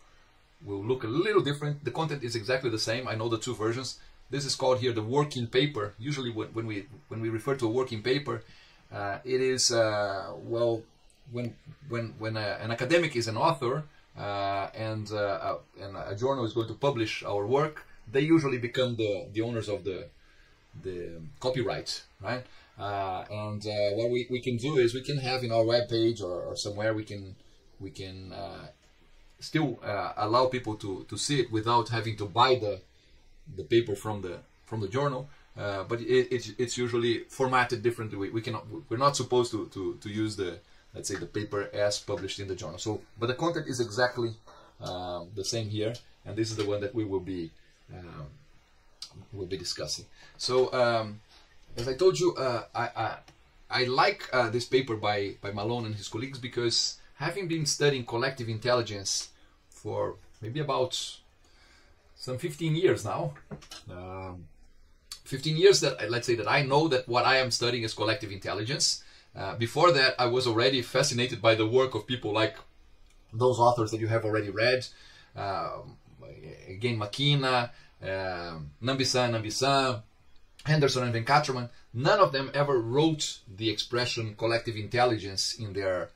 will look a little different. The content is exactly the same. I know the two versions. This is called here the working paper. Usually, when, we when we refer to a working paper, uh, it is uh, well when when when a, an academic is an author uh, and uh, and a journal is going to publish our work, they usually become the the owners of the the copyright, right? Uh, and uh, what we, we can do is we can have in our web page or, or somewhere we can we can still uh, allow people to, to see it without having to buy the the paper from the from the journal. Uh, but it, it's, it's usually formatted differently. We, we cannot we're not supposed to, to, to use the let's say the paper as published in the journal. So, but the content is exactly um, the same here, and this is the one that we will be um, we'll be discussing. So, um, as I told you, uh, I, I, I like uh, this paper by, by Malone and his colleagues because having been studying collective intelligence for maybe about some 15 years now, um, 15 years that let's say that I know that what I am studying is collective intelligence. Uh, before that, I was already fascinated by the work of people like those authors that you have already read. Um, again, McKenna, um, Nambisan, Nambisan, Henderson, and Venkatraman, none of them ever wrote the expression collective intelligence in their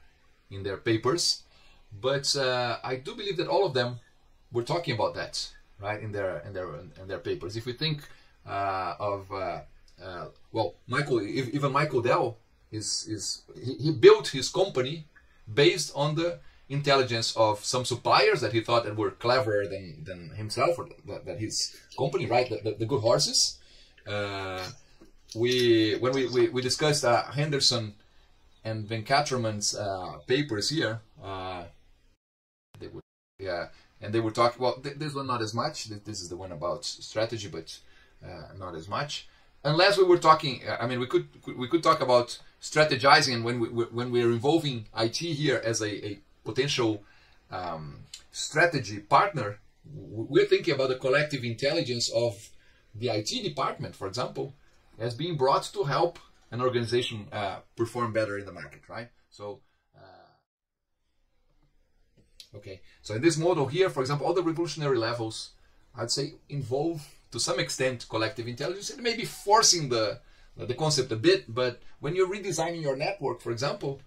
in their papers, but uh, I do believe that all of them were talking about that, right, in their in their in their papers. If we think uh, of uh, uh well, Michael, even Michael Dell is is he, he built his company based on the intelligence of some suppliers that he thought that were cleverer than, than himself or that, that his company, right? The, the, the good horses. Uh, we when we, we, we discussed uh, Henderson and Venkatraman's uh, papers here, uh, yeah, and they were talking. Well, th this one not as much. This is the one about strategy, but uh, not as much. Unless we were talking, I mean, we could we could talk about strategizing and when we when we're involving IT here as a, a potential um, strategy partner, we're thinking about the collective intelligence of the IT department, for example, as being brought to help an organization uh, perform better in the market, right? So, uh, Okay, so in this model here, for example, all the revolutionary levels, I'd say involve to some extent collective intelligence and maybe forcing the the concept a bit. But when you're redesigning your network, for example,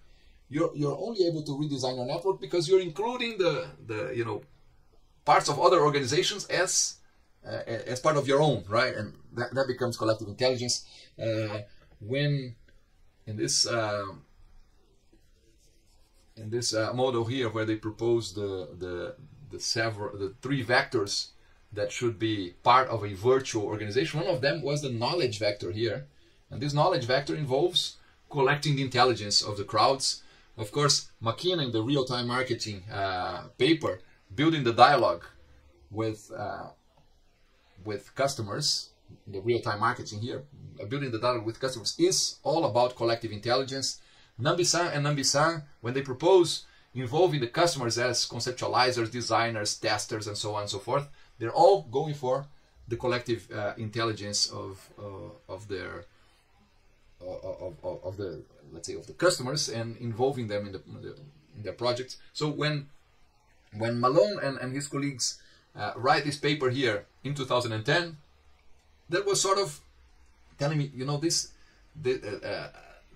you're you're only able to redesign your network because you're including the the you know parts of other organizations as uh, as part of your own, right? And that, that becomes collective intelligence. Uh, when in this uh, in this uh, model here, where they propose the the the several the three vectors that should be part of a virtual organization, one of them was the knowledge vector here, and this knowledge vector involves collecting the intelligence of the crowds. Of course, McKenna, in the real-time marketing uh, paper, building the dialogue with uh, with customers, the real-time marketing here, building the dialogue with customers is all about collective intelligence. Nambisan and Nambisan, when they propose involving the customers as conceptualizers, designers, testers, and so on and so forth, they're all going for the collective uh, intelligence of uh, of their uh, of, of, of, the let's say of the customers and involving them in the, in their projects. So when when Malone and, and his colleagues uh, write this paper here in 2010, that was sort of telling me, you know, this, the, uh, uh,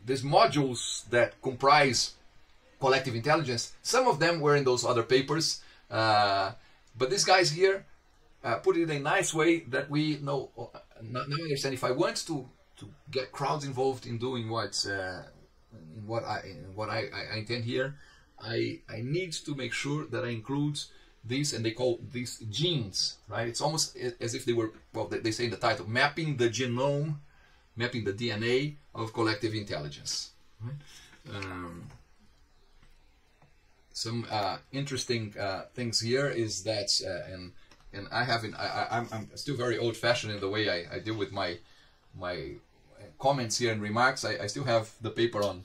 these modules that comprise collective intelligence, some of them were in those other papers, uh, but these guys here uh, put it in a nice way that we know, uh, now understand if I want to, to get crowds involved in doing what, in what I, in what I, I intend here, I, I need to make sure that I include these, and they call these genes, right? It's almost as if they were, well, they say in the title, mapping the genome, mapping the DNA of collective intelligence. Right? Um, some uh, interesting uh, things here is that, uh, and and I haven't, I, I'm, I'm still very old-fashioned in the way I, I deal with my my comments here and remarks. I, I still have the paper on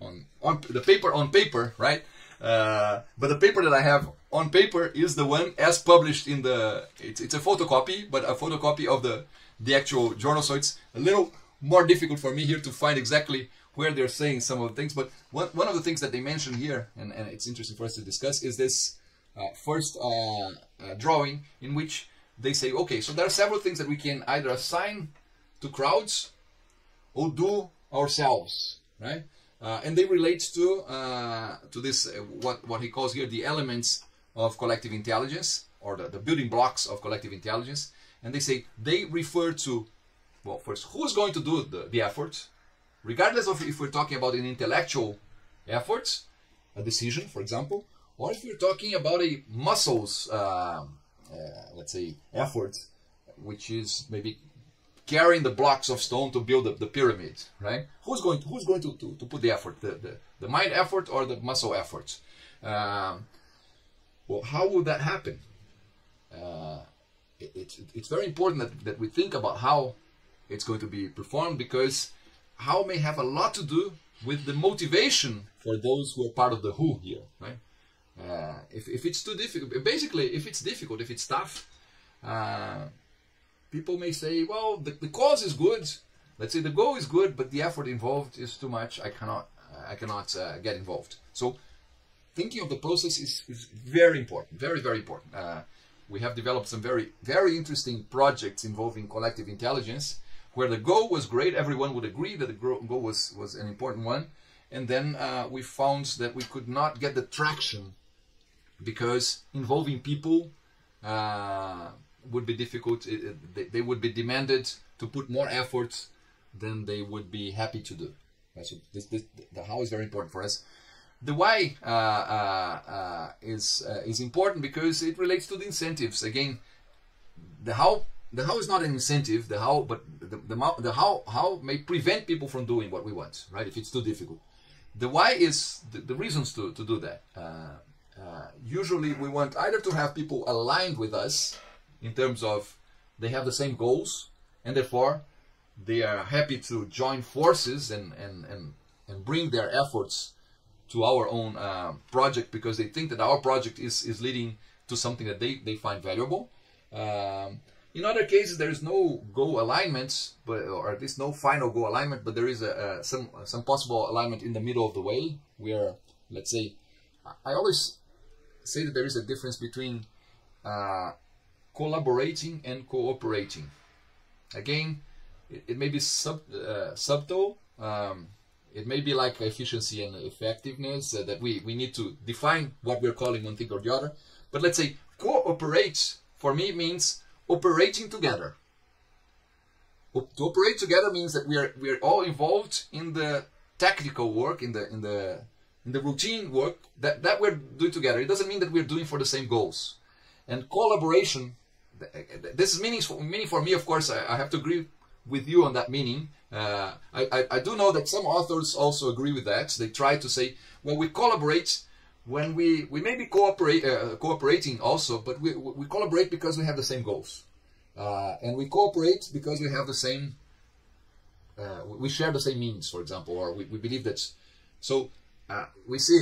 on on the paper on paper, right? Uh, but the paper that I have on paper is the one as published in the. It's, it's a photocopy, but a photocopy of the the actual journal. So it's a little more difficult for me here to find exactly where they're saying some of the things. But one one of the things that they mention here, and, and it's interesting for us to discuss, is this uh, first uh, uh drawing in which they say, okay, so there are several things that we can either assign to crowds or do ourselves, right? Uh, and they relate to uh, to this uh, what what he calls here the elements of collective intelligence or the, the building blocks of collective intelligence and they say they refer to well first who's going to do the, the effort regardless of if we're talking about an intellectual effort a decision for example or if we're talking about a muscles uh, uh, let's say effort which is maybe carrying the blocks of stone to build the, the pyramid, right? Who's going to, who's going to, to, to put the effort, the, the, the, mind effort or the muscle effort? Um, well, how would that happen? Uh, it, it's, it's very important that, that we think about how it's going to be performed because how may have a lot to do with the motivation for those who are part of the who here, right? Uh, if, if it's too difficult, basically, if it's difficult, if it's tough, uh, people may say, well, the, the cause is good. Let's say the goal is good, but the effort involved is too much. I cannot, I cannot uh, get involved. So thinking of the process is, is very important, very, very important. Uh, we have developed some very, very interesting projects involving collective intelligence where the goal was great. Everyone would agree that the goal was, was an important one. And then uh, we found that we could not get the traction because involving people uh, would be difficult. It, it, they, would be demanded to put more effort than they would be happy to do. Right? So this, this, the how is very important for us. The why uh, uh, uh, is uh, is important because it relates to the incentives. Again, the how the how is not an incentive. The how, but the, the, the how how may prevent people from doing what we want. Right? If it's too difficult. The why is the, the reasons to, to do that. Uh, uh, usually, we want either to have people aligned with us in terms of they have the same goals and therefore they are happy to join forces and, and, and, and bring their efforts to our own uh, project because they think that our project is, is leading to something that they, they find valuable. Um, in other cases, there is no goal alignment, but or at least no final goal alignment, but there is a, a, some some possible alignment in the middle of the way, where let's say, I always say that there is a difference between uh, collaborating and cooperating. Again, it, it may be sub, uh, subtle. Um, it may be like efficiency and effectiveness uh, that we, we need to define what we're calling one thing or the other. But let's say cooperate for me means operating together. to operate together means that we are we are all involved in the technical work, in the in the in the routine work that, that we're doing together. It doesn't mean that we're doing for the same goals. And collaboration, this is meaning for, meaning for me, of course, I, I have to agree with you on that meaning. Uh, I, I, I, do know that some authors also agree with that. They try to say, well, we collaborate when we, we may be cooperate, uh, cooperating also, but we, we collaborate because we have the same goals. Uh, and we cooperate because we have the same, uh, we share the same means, for example, or we, we believe that. So uh, we see,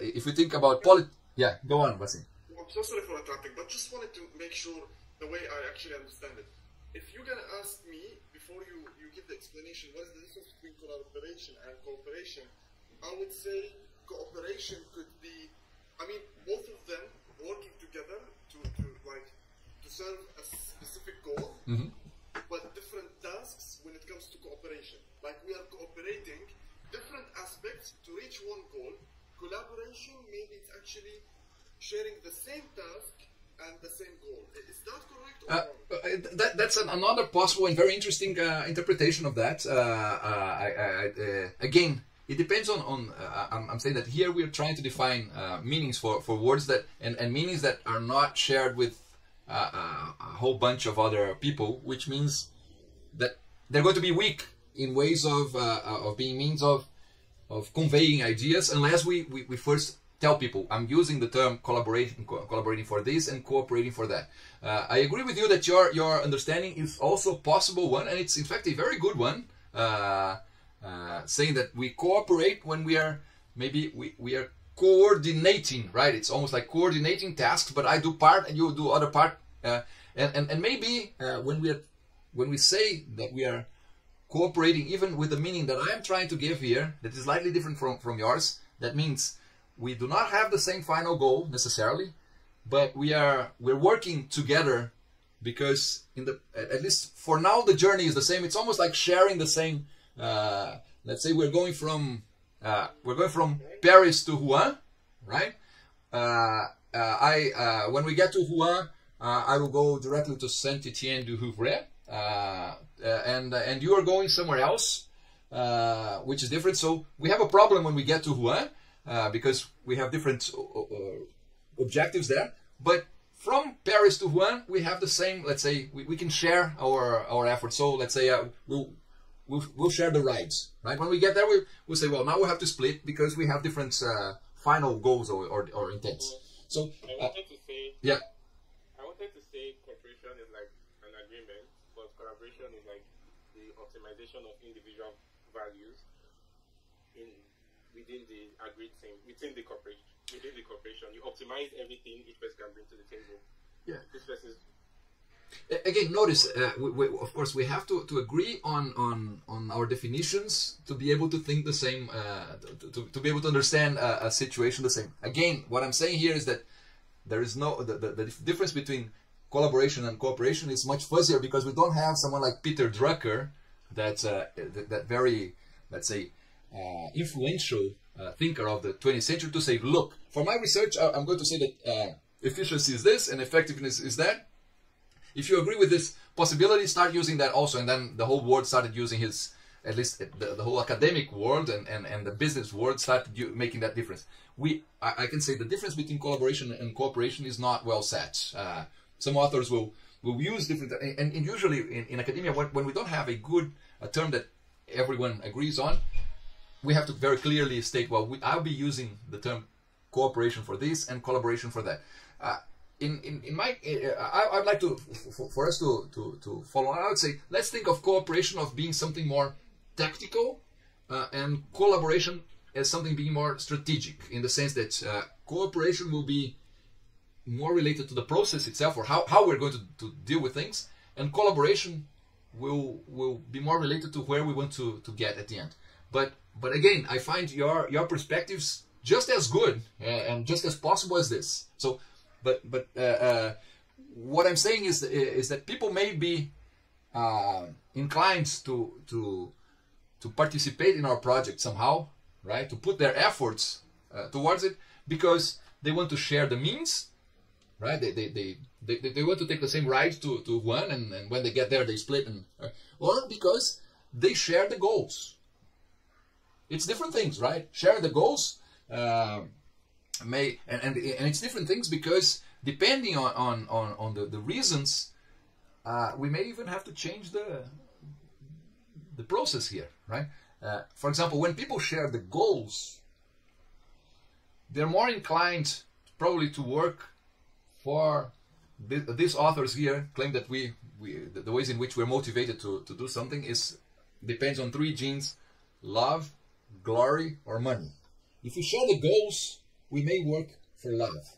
if we think about polit... Yeah, go on, Vasim. I'm so sorry for interrupting, but just wanted to make sure the way I actually understand it. If you're to ask me, before you, you give the explanation, what is the difference between collaboration and cooperation, I would say cooperation could be, I mean, both of them working together to, to like, to serve a specific goal, mm-hmm. but different tasks when it comes to cooperation. Like we are cooperating different aspects to reach one goal. Collaboration, maybe it's actually sharing the same task and the same goal. Is that correct? Uh, uh, that, that's an, another possible and very interesting uh, interpretation of that. Uh, uh, I, I, uh, again, it depends on, on uh, I'm, I'm, saying that here we're trying to define uh, meanings for, for words that and, and meanings that are not shared with uh, a whole bunch of other people, which means that they're going to be weak in ways of uh, of being means of of conveying ideas unless we, we, we first tell people I'm using the term collaborating co collaborating for this and cooperating for that. Uh, I agree with you that your your understanding is also possible one and it's in fact a very good one. Uh, saying that we cooperate when we are maybe we, we are coordinating right it's almost like coordinating tasks but I do part and you do other part uh, and, and and maybe uh, when we are when we say that we are cooperating even with the meaning that I am trying to give here, that is slightly different from, from yours. That means we do not have the same final goal necessarily, but we are we're working together because in the at least for now the journey is the same. It's almost like sharing the same. Uh, let's say we're going from uh, we're going from Paris to Rouen, right? Uh, uh I uh, when we get to Rouen, uh, I will go directly to Saint Etienne du Rouvray and and you are going somewhere else, which is different. So we have a problem when we get to Rouen because we have different objectives there. But from Paris to Rouen, we have the same. Let's say we, we can share our our efforts. So let's say we'll we'll, we'll share the rides, right? When we get there, we, we'll say, well, now we have to split because we have different uh, final goals or, or, or intents. So, I uh, wanted to say, yeah. I wanted to say cooperation is like an agreement, but collaboration is like the optimization of individual values in within the agreed thing, within the corporation. Within the corporation, you optimize everything each person can bring to the table. Yeah. This person's again notice uh, we, we, of course we have to, to agree on, on on our definitions to be able to think the same uh, to, to, to, be able to understand a, a, situation the same again what i'm saying here is that there is no the, the, the, difference between collaboration and cooperation is much fuzzier because we don't have someone like peter drucker that uh, that very let's say uh, influential uh, thinker of the 20th century to say, look, for my research, I'm going to say that efficiency is this and effectiveness is that. If you agree with this possibility, start using that also. And then the whole world started using his, at least the, the whole academic world and, and, and the business world started making that difference. We, I, I, can say the difference between collaboration and cooperation is not well set. Uh, some authors will will use different, and, and usually in, in academia, when, when we don't have a good a term that everyone agrees on, we have to very clearly state, well, we, I'll be using the term cooperation for this and collaboration for that. Uh, in, in, in my, uh, I, would like to, for, for, us to, to, to follow, I would say, let's think of cooperation of being something more tactical uh, and collaboration as something being more strategic in the sense that uh, cooperation will be more related to the process itself or how, how we're going to, to deal with things and collaboration will will be more related to where we want to, to get at the end. But but again, I find your your perspectives just as good uh, and just as possible as this. So, but but uh, uh, what I'm saying is is that people may be uh, inclined to to to participate in our project somehow, right? To put their efforts uh, towards it because they want to share the means, right? They they, they, they, they want to take the same ride to, to one, and, and when they get there, they split, and uh, or because they share the goals. It's different things, right? Share the goals uh, may and, and and it's different things because depending on on on, on the the reasons, uh, we may even have to change the the process here, right? Uh, for example, when people share the goals, they're more inclined probably to work for th these authors here claim that we, we the, the ways in which we're motivated to, to do something is depends on three genes love glory or money if we share the goals we may work for love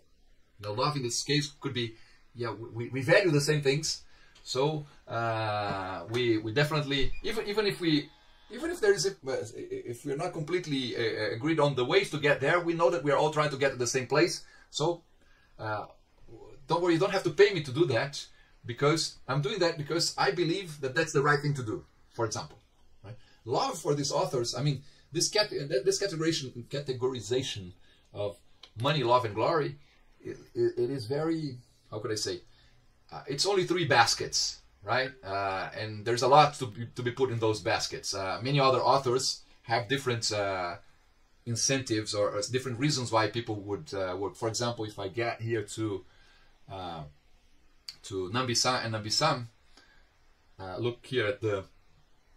now love in this case could be yeah we, we value the same things so uh, we we definitely even even if we even if there is a, if we're not completely uh, agreed on the ways to get there, we know that we are all trying to get to the same place. So uh, don't worry, you don't have to pay me to do that because I'm doing that because I believe that that's the right thing to do. For example, right? love for these authors. I mean, this cat this categorization categorization of money, love, and glory. it, it is very how could I say? Uh, it's only three baskets right? Uh, and there's a lot to be, to be put in those baskets. Uh, many other authors have different uh, incentives or, or, different reasons why people would uh, work. For example, if I get here to uh, to Nambisan and Nambisan, look here at the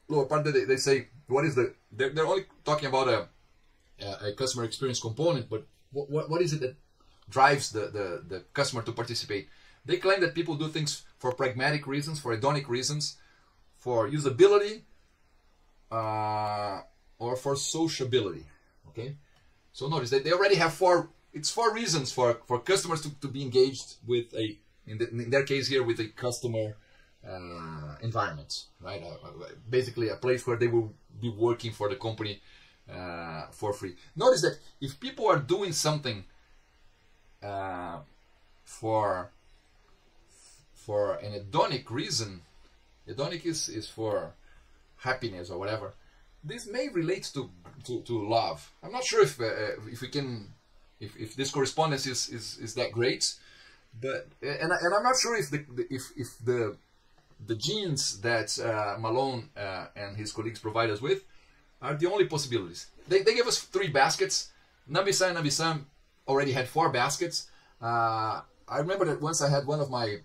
lower part. They, they say what is the they're, they're only talking about a a customer experience component, but what, what, what is it that drives the, the, the customer to participate? They claim that people do things for pragmatic reasons, for hedonic reasons, for usability, uh, or for sociability. Okay, so notice that they already have four. It's four reasons for for customers to, to be engaged with a in, the, in their case here with a customer uh, environment, right? Uh, uh basically, a place where they will be working for the company uh, for free. Notice that if people are doing something uh, for for an hedonic reason, hedonic is, is for happiness or whatever, this may relate to, to, to love. I'm not sure if, uh, if we can, if, if this correspondence is, is, is that great, but, and, and I'm not sure if the, if, if the, the genes that uh, Malone uh, and his colleagues provide us with are the only possibilities. They, they gave us three baskets. Nambisan and already had four baskets. Uh, I remember that once I had one of my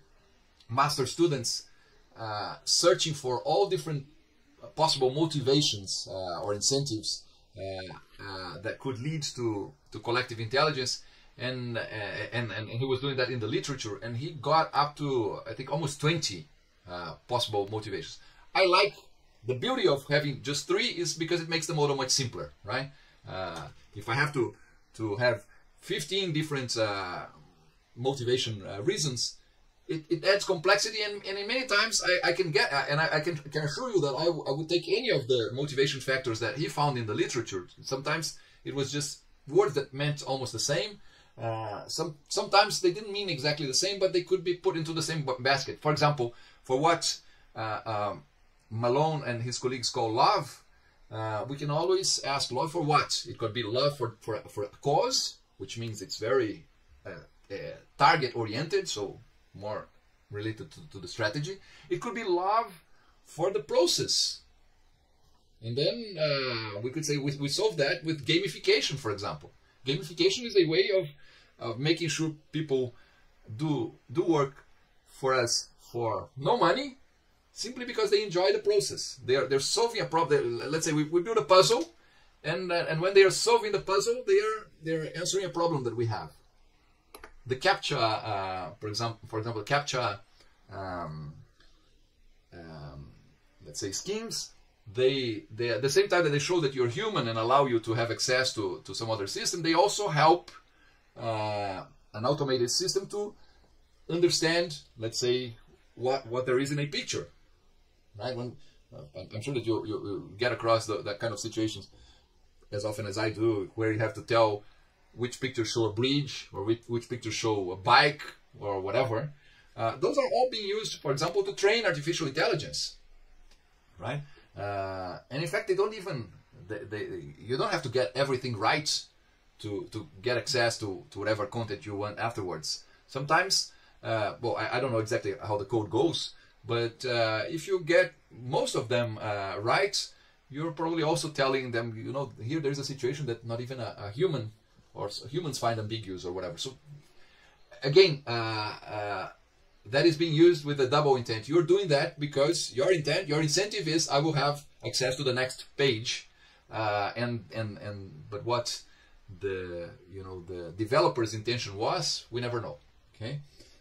master students uh, searching for all different possible motivations uh, or incentives uh, uh, that could lead to, to collective intelligence. And, uh, and, and he was doing that in the literature, and he got up to, I think, almost 20 possible motivations. I like the beauty of having just three is because it makes the model much simpler, right? Uh, if I have to to have 15 different uh, motivation uh, reasons, it, it adds complexity and, and many times I, I can get and I, I can, can assure you that I, I would take any of the motivation factors that he found in the literature. Sometimes it was just words that meant almost the same. Uh, some sometimes they didn't mean exactly the same but they could be put into the same basket. For example for what uh, um, Malone and his colleagues call love uh, we can always ask love for what it could be love for, for, for a cause which means it's very uh, uh, target oriented so more related to, to the strategy. It could be love for the process. And then uh, we could say we, we solve that with gamification, for example. Gamification is a way of, of making sure people do, do work for us for no money, simply because they enjoy the process. They are, they're solving a problem. Let's say we, we build a puzzle, and, uh, and when they are solving the puzzle, they are, they're answering a problem that we have the CAPTCHA, uh, for example, for example, CAPTCHA, um, um, let's say schemes, they, they at the same time that they show that you're human and allow you to have access to, to some other system, they also help uh, an automated system to understand, let's say, what what there is in a picture, right? When uh, I'm sure that you, you, you get across the, that kind of situations as often as I do, where you have to tell which pictures show a bridge or which, which pictures show a bike or whatever. Uh, those are all being used, for example, to train artificial intelligence, right? Uh, and in fact, they don't even they, they, you don't have to get everything right to to get access to to whatever content you want afterwards. Sometimes, uh, well, I, I, don't know exactly how the code goes, but uh, if you get most of them uh, right, you're probably also telling them, you know, here there's a situation that not even a, a human or humans find ambiguous or whatever. So again, uh, uh, that is being used with a double intent. You're doing that because your intent, your incentive is I will have access to the next page, uh, and and and but what the you know the developer's intention was, we never know. Okay,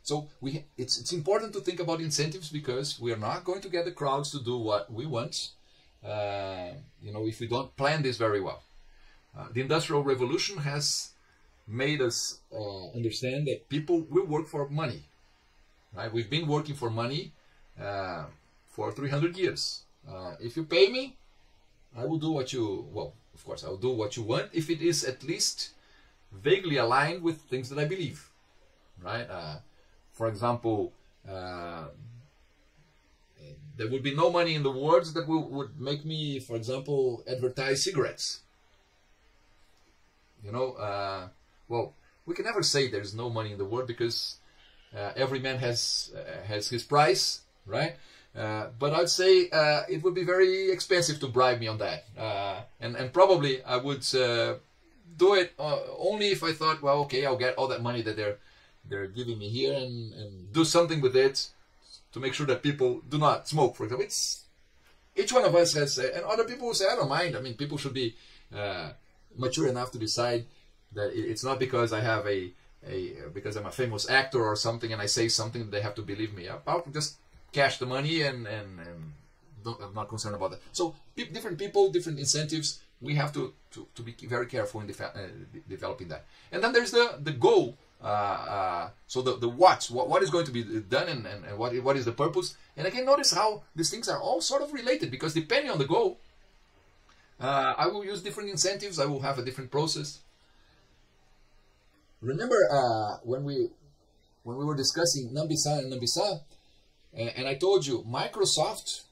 so we it's it's important to think about incentives because we are not going to get the crowds to do what we want. Uh, you know, if we don't plan this very well. Uh, the Industrial Revolution has made us uh, understand that people will work for money. Right? We've been working for money uh, for 300 years. Uh, if you pay me, I will do what you, well, of course, I'll do what you want if it is at least vaguely aligned with things that I believe. Right? For example, uh, there would be no money in the world that will, would make me, for example, advertise cigarettes. You know, uh, well, we can never say there's no money in the world because uh, every man has uh, has his price, right? Uh, but I'd say uh, it would be very expensive to bribe me on that, and and probably I would do it only if I thought, well, okay, I'll get all that money that they're they're giving me here and, and do something with it to make sure that people do not smoke. For example, it's each one of us has, and other people say, I don't mind. I mean, people should be mature enough to decide that it's not because I have a, a because I'm a famous actor or something and I say something they have to believe me. I'll just cash the money and, and, and I'm not concerned about that. So different people, different incentives. We have to, to, to be very careful in uh, developing that. And then there's the, the goal. Uh, uh, so the, the what, what, what is going to be done and, and, and what, what is the purpose. And again, notice how these things are all sort of related because depending on the goal, uh, I will use different incentives. I will have a different process. Remember uh, when we when we were discussing Nambisan and Nambisan, and, and I told you Microsoft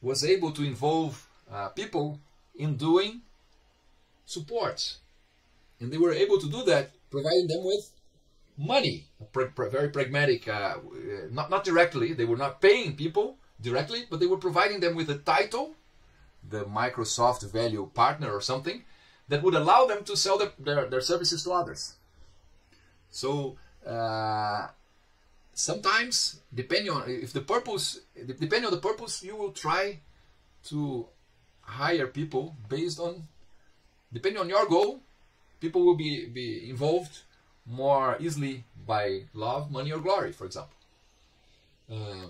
was able to involve uh, people in doing support, and they were able to do that, providing them with money, very pragmatic. Uh, not not directly, they were not paying people directly, but they were providing them with a title the Microsoft Value Partner or something that would allow them to sell their, their, their services to others. So uh, sometimes, depending on if the purpose, depending on the purpose, you will try to hire people based on, depending on your goal, people will be, be involved more easily by love, money, or glory, for example. Uh,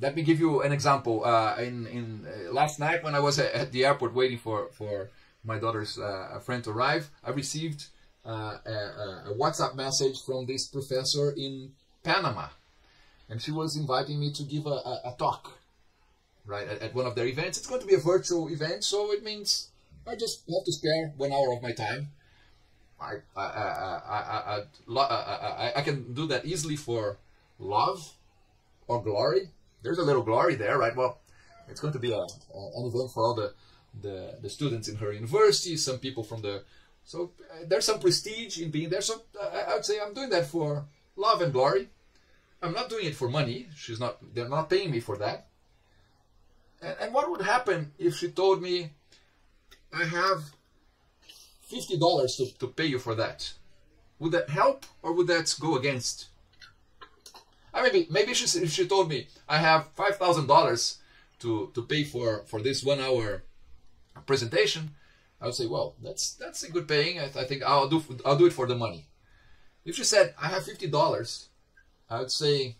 let me give you an example. Uh, in in uh, last night when I was at the airport waiting for for my daughter's uh, friend to arrive, I received uh, a, a, WhatsApp message from this professor in Panama, and she was inviting me to give a, a, a talk, right at, at, one of their events. It's going to be a virtual event, so it means I just have to spare one hour of my time. I I I I, I, I can do that easily for love or glory there's a little glory there, right? Well, it's going to be a, an event for all the, the, the students in her university, some people from the so uh, there's some prestige in being there. So uh, I would say I'm doing that for love and glory. I'm not doing it for money. She's not. They're not paying me for that. And, and what would happen if she told me, "I have fifty dollars to, to pay you for that"? Would that help, or would that go against I maybe maybe she she told me I have five thousand dollars to to pay for for this one hour presentation, I would say, well, that's that's a good paying. I, I think I'll do I'll do it for the money. If she said I have fifty dollars, I would say,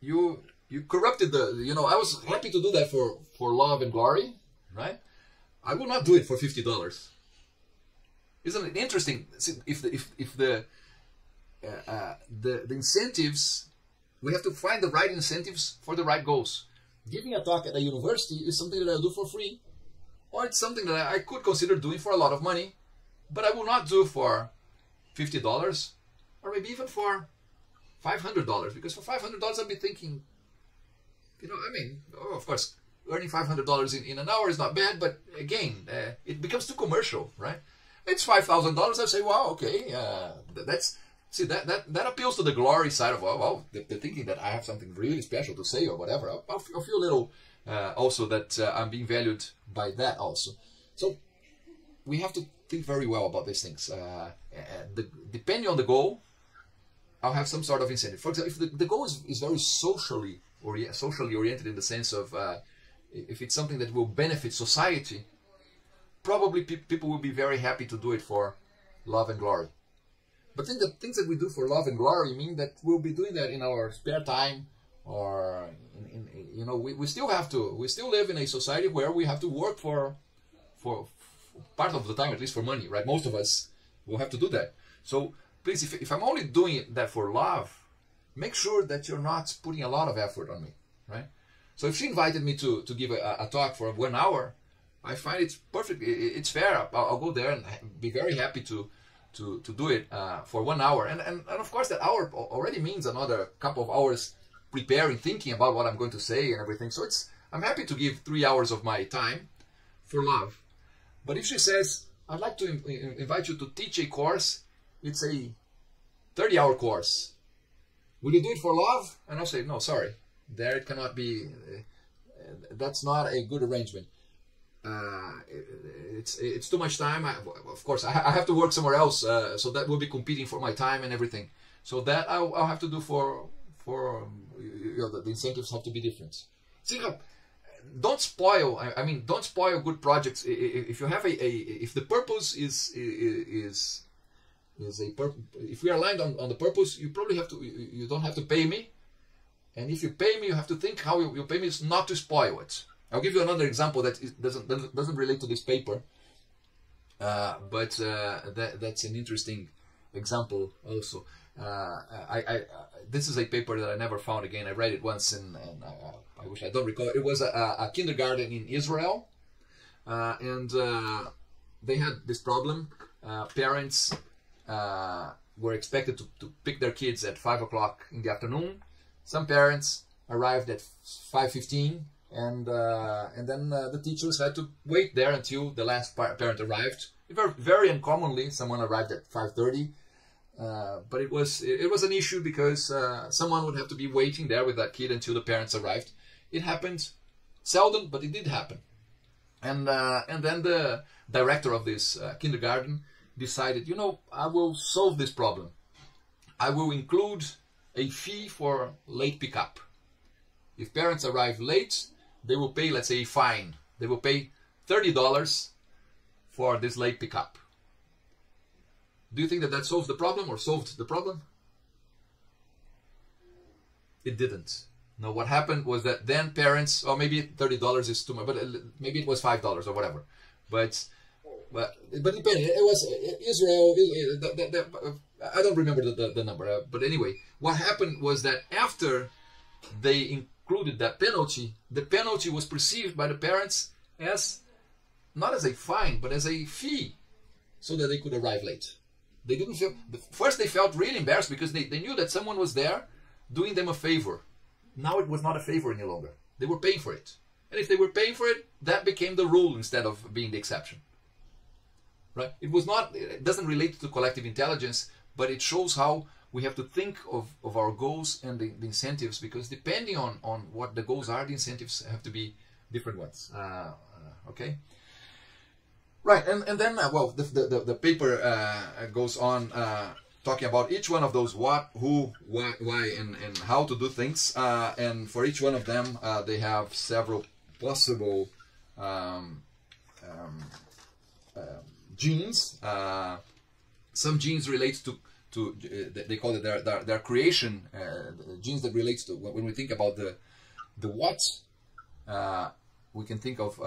you you corrupted the you know I was happy to do that for for love and glory, right? I will not do it for fifty dollars. Isn't it interesting? If the if if the uh, uh, the the incentives we have to find the right incentives for the right goals. Giving a talk at a university is something that I do for free, or it's something that I could consider doing for a lot of money, but I will not do for fifty dollars, or maybe even for five hundred dollars. Because for five hundred dollars, I'll be thinking, you know, I mean, oh, of course, earning five hundred dollars in, in an hour is not bad, but again, uh, it becomes too commercial, right? It's five thousand dollars. I say, wow, okay, uh, that's see that, that that appeals to the glory side of well, well they're thinking that I have something really special to say or whatever. I'll, I'll, I'll feel a little uh, also that uh, I'm being valued by that also. So we have to think very well about these things. Uh, the, depending on the goal, I'll have some sort of incentive. For example, if the, the goal is, is very socially or socially oriented in the sense of uh, if it's something that will benefit society, probably pe people will be very happy to do it for love and glory. But think the things that we do for love and glory mean that we'll be doing that in our spare time or in, in, you know we, we still have to we still live in a society where we have to work for for, for part of the time at least for money right? Most of us will have to do that. So please if, if i'm only doing that for love make sure that you're not putting a lot of effort on me right? So if she invited me to to give a, a talk for one hour i find it's perfect it's fair I'll, I'll, go there and be very happy to to to do it uh, for one hour and, and and of course that hour already means another couple of hours preparing, thinking about what I'm going to say and everything. So it's I'm happy to give three hours of my time for love. But if she says, I'd like to invite you to teach a course, it's a 30 hour course. Will you do it for love? And I'll say, no, sorry. There it cannot be, uh, that's not a good arrangement. Uh, it's it's too much time. I, of course, I, I, have to work somewhere else, uh, so that will be competing for my time and everything. So that I'll, I'll have to do for for um, you know, the, incentives have to be different. See, don't spoil. I, I, mean, don't spoil good projects. If you have a, a if the purpose is is is a pur- if we are aligned on, on the purpose, you probably have to. You, you don't have to pay me, and if you pay me, you have to think how you, you pay me is not to spoil it. I'll give you another example that is, doesn't doesn't relate to this paper, uh, but uh, that that's an interesting example also. Uh, I, I, this is a paper that I never found again. I read it once and, and I, I wish I don't recall. It was a, a kindergarten in Israel, uh, and uh, they had this problem. Uh, parents were expected to, to pick their kids at five o'clock in the afternoon. Some parents arrived at five fifteen, and uh, and then the teachers had to wait there until the last parent arrived. Very, very uncommonly, someone arrived at five thirty uh, but it was it, was an issue because uh, someone would have to be waiting there with that kid until the parents arrived. It happened seldom, but it did happen. And uh, and then the director of this uh, kindergarten decided, you know, I will solve this problem. I will include a fee for late pickup. If parents arrive late, they will pay, let's say, a fine. They will pay thirty dollars for this late pickup do you think that that solves the problem or solved the problem? It didn't. No, what happened was that then parents, or maybe thirty dollars is too much, but uh, maybe it was five dollars or whatever. But but but depending, it was uh, Israel. The, the, the, uh, I don't remember the, the, number, uh, but anyway, what happened was that after they included that penalty, the penalty was perceived by the parents as not as a fine, but as a fee, so that they could arrive late. They didn't feel, first they felt really embarrassed because they, they knew that someone was there doing them a favor. Now it was not a favor any longer. They were paying for it. And if they were paying for it, that became the rule instead of being the exception. Right? It was not, it doesn't relate to collective intelligence, but it shows how we have to think of, of our goals and the, the incentives because depending on, on what the goals are, the incentives have to be different ones. Uh, okay? Right, and, and then, uh, well, the, the, the paper uh, goes on uh, talking about each one of those what, who, why, why and, and how to do things. Uh, and for each one of them, uh, they have several possible um, um, uh, genes. some genes relate to, to they call it their, their, their creation, genes that relates to, when we think about the, the what, we can think of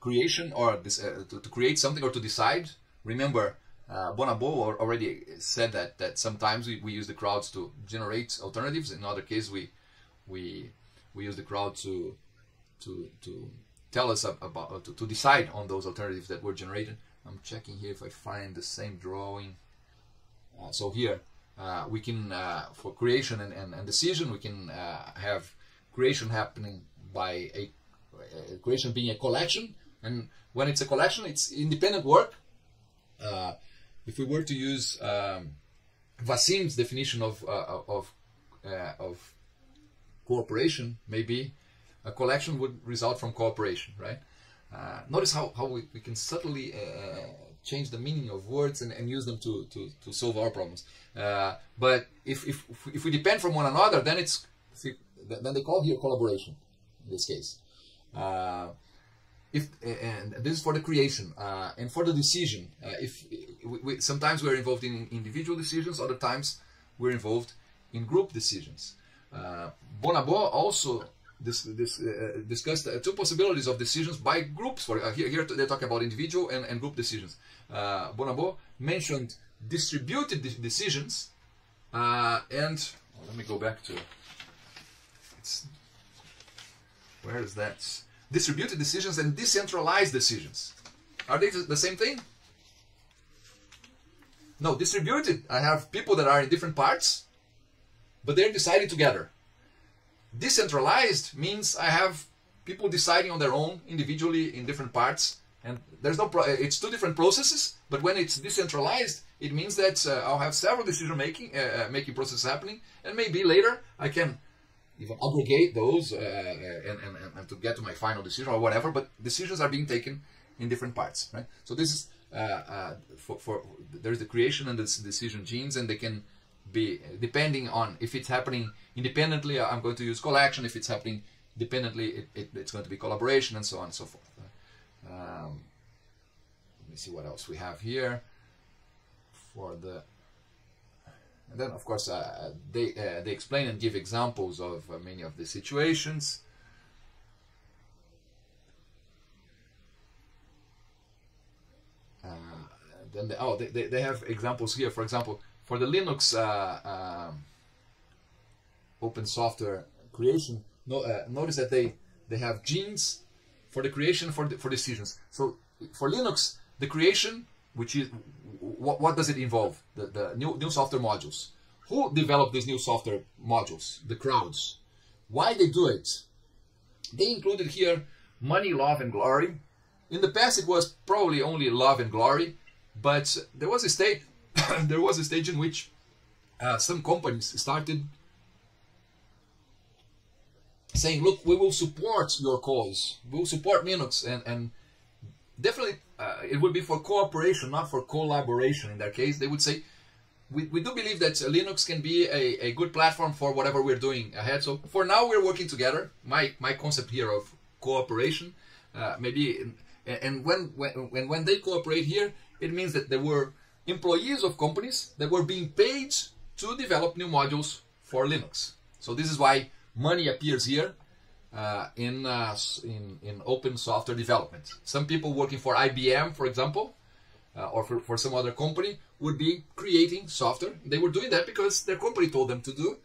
creation or this, uh, to, to, create something or to decide. Remember, uh, Bonabeau already said that that sometimes we, we use the crowds to generate alternatives. In other case we we we use the crowd to to to tell us about to, to decide on those alternatives that were generated. I'm checking here if I find the same drawing. Uh, so here uh, we can, uh, for creation and, and, and, decision, we can uh, have creation happening by a, a, creation being a collection. And when it's a collection, it's independent work. Uh, if we were to use um, Vasim's definition of uh, of of cooperation, maybe a collection would result from cooperation, right? Uh, notice how, how we, we can subtly uh, change the meaning of words and, and use them to, to, to solve our problems. Uh, but if, if, if we depend from one another, then it's then they call here collaboration in this case. Uh, if and this is for the creation uh, and for the decision. Uh, if we, we, sometimes we're involved in individual decisions, other times we're involved in group decisions. Bonabeau also this, this, uh, discussed uh, two possibilities of decisions by groups. For uh, here, here they're talking about individual and, and group decisions. Uh, Bonabeau mentioned distributed de decisions, uh, and well, let me go back to it's where is that? Distributed decisions and decentralized decisions. Are they the same thing? No, distributed. I have people that are in different parts, but they're deciding together. Decentralized means I have people deciding on their own individually in different parts and there's no it's two different processes but when it's decentralized it means that uh, I'll have several decision making uh, uh, making processes happening and maybe later I can even aggregate those uh, uh, and, and, and, to get to my final decision or whatever but decisions are being taken in different parts right? So this is uh, for, for there's the creation and the decision genes and they can be depending on if it's happening independently i'm going to use collection. If it's happening dependently it, it, it's going to be collaboration and so on and so forth. Um, let me see what else we have here for the and then of course uh, they uh, they explain and give examples of uh, many of the situations. Uh, then they, oh they, they have examples here. For example for the Linux uh, um, open software creation, no, uh, notice that they they have genes for the creation for the, for decisions. So for Linux, the creation, which is what, what does it involve? The, the new new software modules. Who developed these new software modules? The crowds. Why they do it? They included here money, love, and glory. In the past, it was probably only love and glory, but there was a state there was a stage in which uh, some companies started saying, look, we will support your cause. We will support Linux. And, and definitely uh, it would be for cooperation, not for collaboration in their case. They would say, we, we do believe that Linux can be a, a good platform for whatever we're doing ahead. So for now, we're working together. My, my concept here of cooperation, uh, maybe, and when, when, when they cooperate here, it means that there were employees of companies that were being paid to develop new modules for Linux. So this is why money appears here uh, in, uh, in, in open software development. Some people working for IBM, for example, uh, or for, for some other company would be creating software. They were doing that because their company told them to do,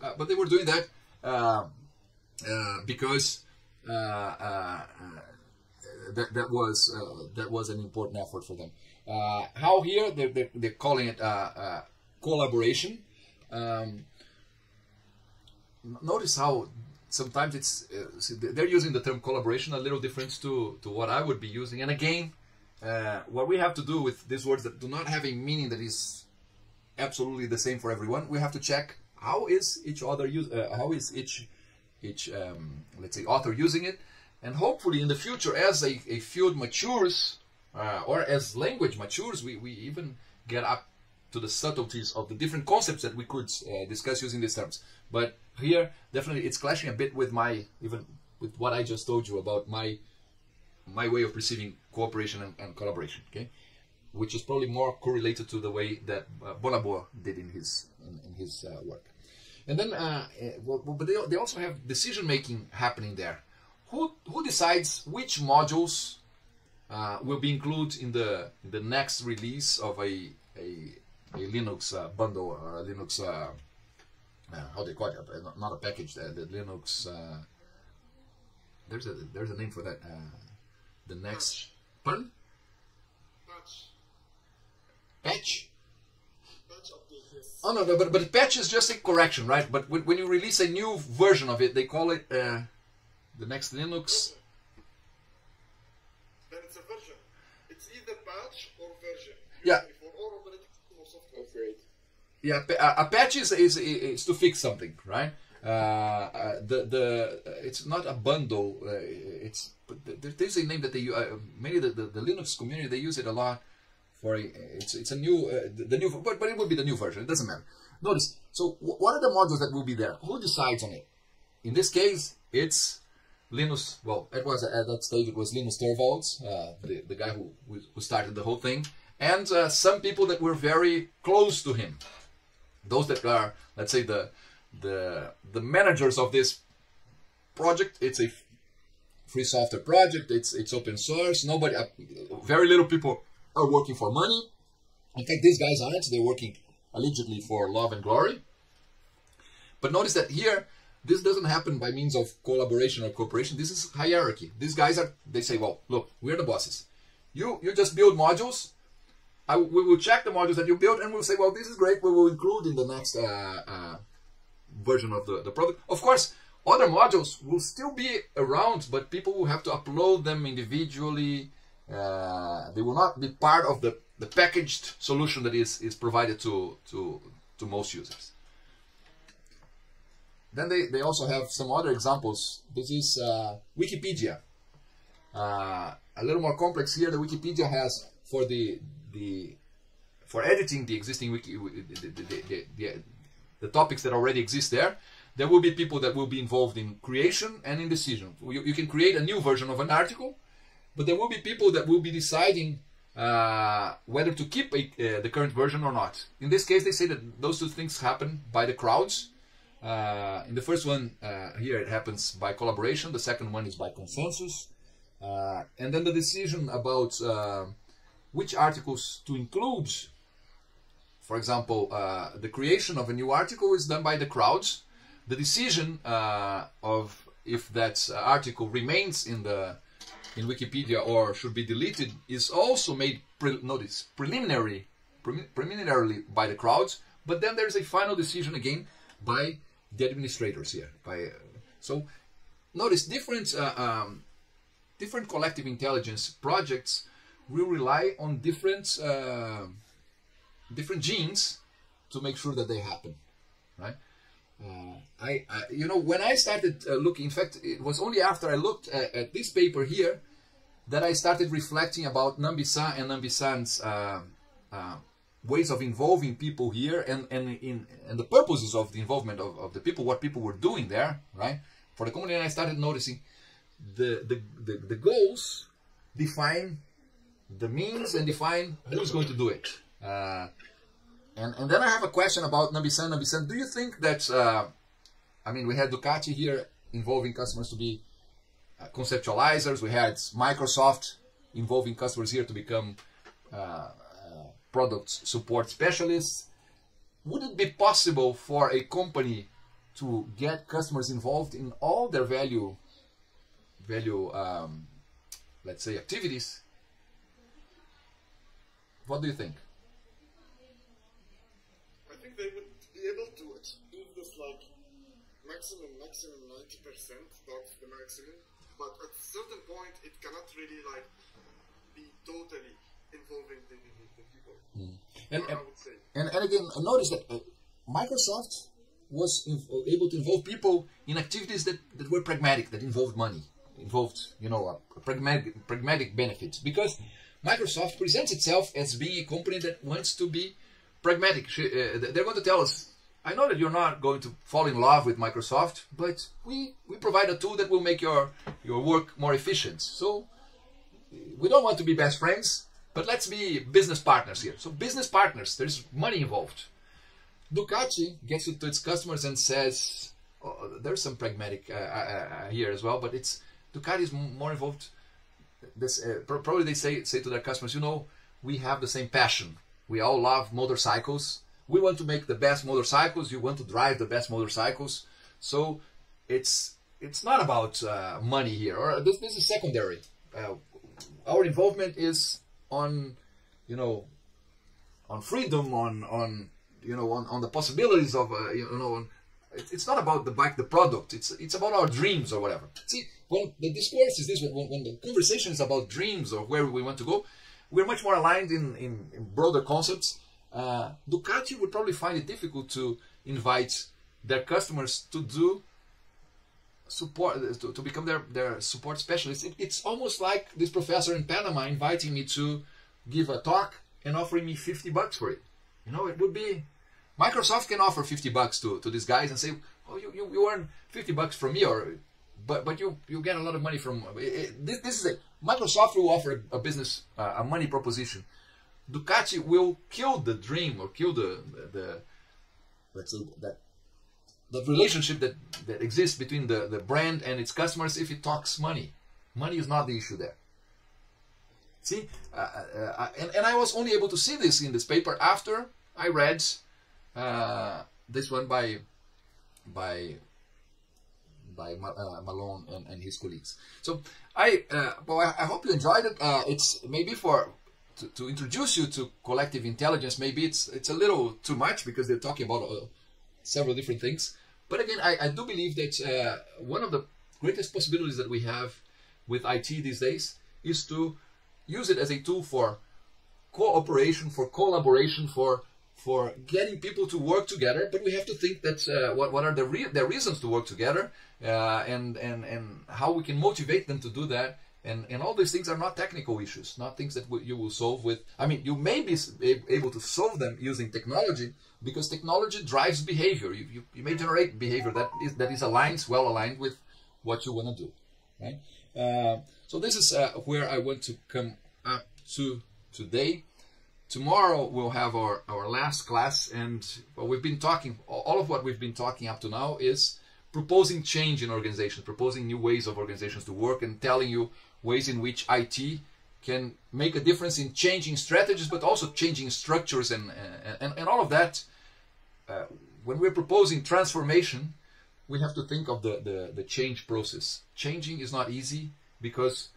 uh, but they were doing that uh, uh, because that, that was that was an important effort for them. Uh, how here they're, they're, they're calling it uh, uh, collaboration. Um, notice how sometimes it's uh, they're using the term collaboration a little different to, to what I would be using. And again, what we have to do with these words that do not have a meaning that is absolutely the same for everyone, we have to check how is each other use how is each each um, let's say author using it, and hopefully in the future as a, a field matures uh, or as language matures, we, we even get up to the subtleties of the different concepts that we could uh, discuss using these terms. But here, definitely, it's clashing a bit with my even with what I just told you about my my way of perceiving cooperation and, and collaboration. Okay, which is probably more correlated to the way that uh, did in his in, in his uh, work. And then, uh, uh well, but they, they also have decision making happening there. Who who decides which modules uh, will be included in the in the next release of a a, a Linux uh, bundle or a Linux uh, uh how they call it not, a package the, the Linux uh, there's a there's a name for that uh, the next pardon patch. Patch? Patch yes. Oh no, no but but patch is just a correction, right? But when, when you release a new version of it, they call it uh, the next Linux. Then it's a version. It's either patch or version. Yeah. Usually For all operating system or software. Yeah, pa- a, a patch is, is is to fix something, right? Uh, uh, the the uh, it's not a bundle. Uh, it's there's a name that they. Uh, many the, the, the Linux community they use it a lot for a, it's it's a new uh, the, the new but but it will be the new version. It doesn't matter. Notice. So what are the modules that will be there? Who decides on it? In this case, it's Linus. Well, it was at that stage. It was Linus Torvalds, uh, the the guy who who started the whole thing, and uh, some people that were very close to him. Those that are let's say the the the managers of this project it's a free software project it's it's open source nobody uh, very little people are working for money. In fact these guys aren't they're working allegedly for love and glory. But notice that here this doesn't happen by means of collaboration or cooperation. This is hierarchy. These guys are they say well look we're the bosses. You you just build modules I, we will check the modules that you built and we'll say, well, this is great. We will include in the next uh, uh, version of the, the product. Of course, other modules will still be around, but people will have to upload them individually. Uh, they will not be part of the, the packaged solution that is, is provided to, to, to most users. Then they, they also have some other examples. This is uh, Wikipedia. Uh, a little more complex here. The Wikipedia has for the the for editing the existing wiki the, the, the, the, topics that already exist there. There will be people that will be involved in creation and in decision. You, you can create a new version of an article, but there will be people that will be deciding uh, whether to keep a, uh, the current version or not. In this case, they say that those two things happen by the crowds. Uh, in the first one, uh, here it happens by collaboration. The second one is by consensus. Uh, and then the decision about uh, which articles to include, for example, uh, the creation of a new article is done by the crowds. The decision uh, of if that article remains in the in Wikipedia or should be deleted is also made pre notice preliminary pre preliminarily by the crowds. But then there's a final decision again by the administrators here. By uh, so notice different uh, um, different collective intelligence projects will rely on different uh, different genes to make sure that they happen, right? Uh, I, I, you know, when I started uh, looking, in fact, it was only after I looked at, at, this paper here that I started reflecting about Nambisan and Nambisan's uh, uh, ways of involving people here and, and, in, and the purposes of the involvement of, of the people, what people were doing there, right? For the community, I started noticing the, the, the, the goals define the means and define who's going to do it. Uh, and, and then I have a question about Nambisan. Nambisan, do you think that, uh, I mean, we had Ducati here involving customers to be uh, conceptualizers. We had Microsoft involving customers here to become uh, product support specialists. Would it be possible for a company to get customers involved in all their value, value, um, let's say, activities? What do you think? I think they would be able to achieve this like maximum, maximum 90%. That's the maximum. But at a certain point, it cannot really like be totally involving the, the, people. Hmm. And, I and, would say. and, and again, notice that uh, Microsoft was inv- uh, able to involve people in activities that, that were pragmatic, that involved money, involved, you know, a, pragmatic, pragmatic benefits. Because Microsoft presents itself as being a company that wants to be pragmatic. Uh, they're going to tell us, I know that you're not going to fall in love with Microsoft, but we, we provide a tool that will make your, your work more efficient. So we don't want to be best friends, but let's be business partners here. So business partners, there's money involved. Ducati gets to its customers and says, oh, there's some pragmatic uh, uh, here as well, but it's Ducati is more involved. This uh, probably they say say to their customers, you know, we have the same passion. We all love motorcycles. We want to make the best motorcycles. You want to drive the best motorcycles. So it's it's not about uh, money here, or this, this is secondary. Uh, our involvement is on you know, on freedom, on on you know, on, on the possibilities of uh, you know, on, it's not about the bike, the product. It's it's about our dreams or whatever. See, when the discourse is this, when, when the conversation is about dreams or where we want to go, we're much more aligned in in, in broader concepts. Uh, Ducati would probably find it difficult to invite their customers to do support to, to become their, their support specialist. It, it's almost like this professor in Panama inviting me to give a talk and offering me 50 bucks for it. You know, it would be Microsoft can offer 50 bucks to, to these guys and say, oh, you, you, you earn 50 bucks from me, or but but you you get a lot of money from it, it, this. This is it. Microsoft will offer a business uh, a money proposition. Ducati will kill the dream or kill the the say that the relationship that, that exists between the, the brand and its customers if it talks money. Money is not the issue there. See, uh, uh, uh, and, and I was only able to see this in this paper after I read uh, this one by by by uh, Malone and, and, his colleagues. So I uh, well I, hope you enjoyed it. it's maybe for to, to, introduce you to collective intelligence. Maybe it's it's a little too much because they're talking about several different things. But again, I, I do believe that uh, one of the greatest possibilities that we have with IT these days is to use it as a tool for cooperation, for collaboration, for for getting people to work together. But we have to think that uh, what what are the re- the reasons to work together, uh, and and and how we can motivate them to do that. And, and all these things are not technical issues, not things that you will solve with. I mean, you may be able to solve them using technology, because technology drives behavior. You, you, you may generate behavior that is that is aligned, well aligned with what you want to do, right? Uh, so this is uh, where I want to come up to today. Tomorrow we'll have our, our last class, and what we've been talking, all of what we've been talking up to now is proposing change in organizations, proposing new ways of organizations to work, and telling you ways in which IT can make a difference in changing strategies, but also changing structures and and, and all of that uh, when we're proposing transformation, we have to think of the, the, the change process. Changing is not easy because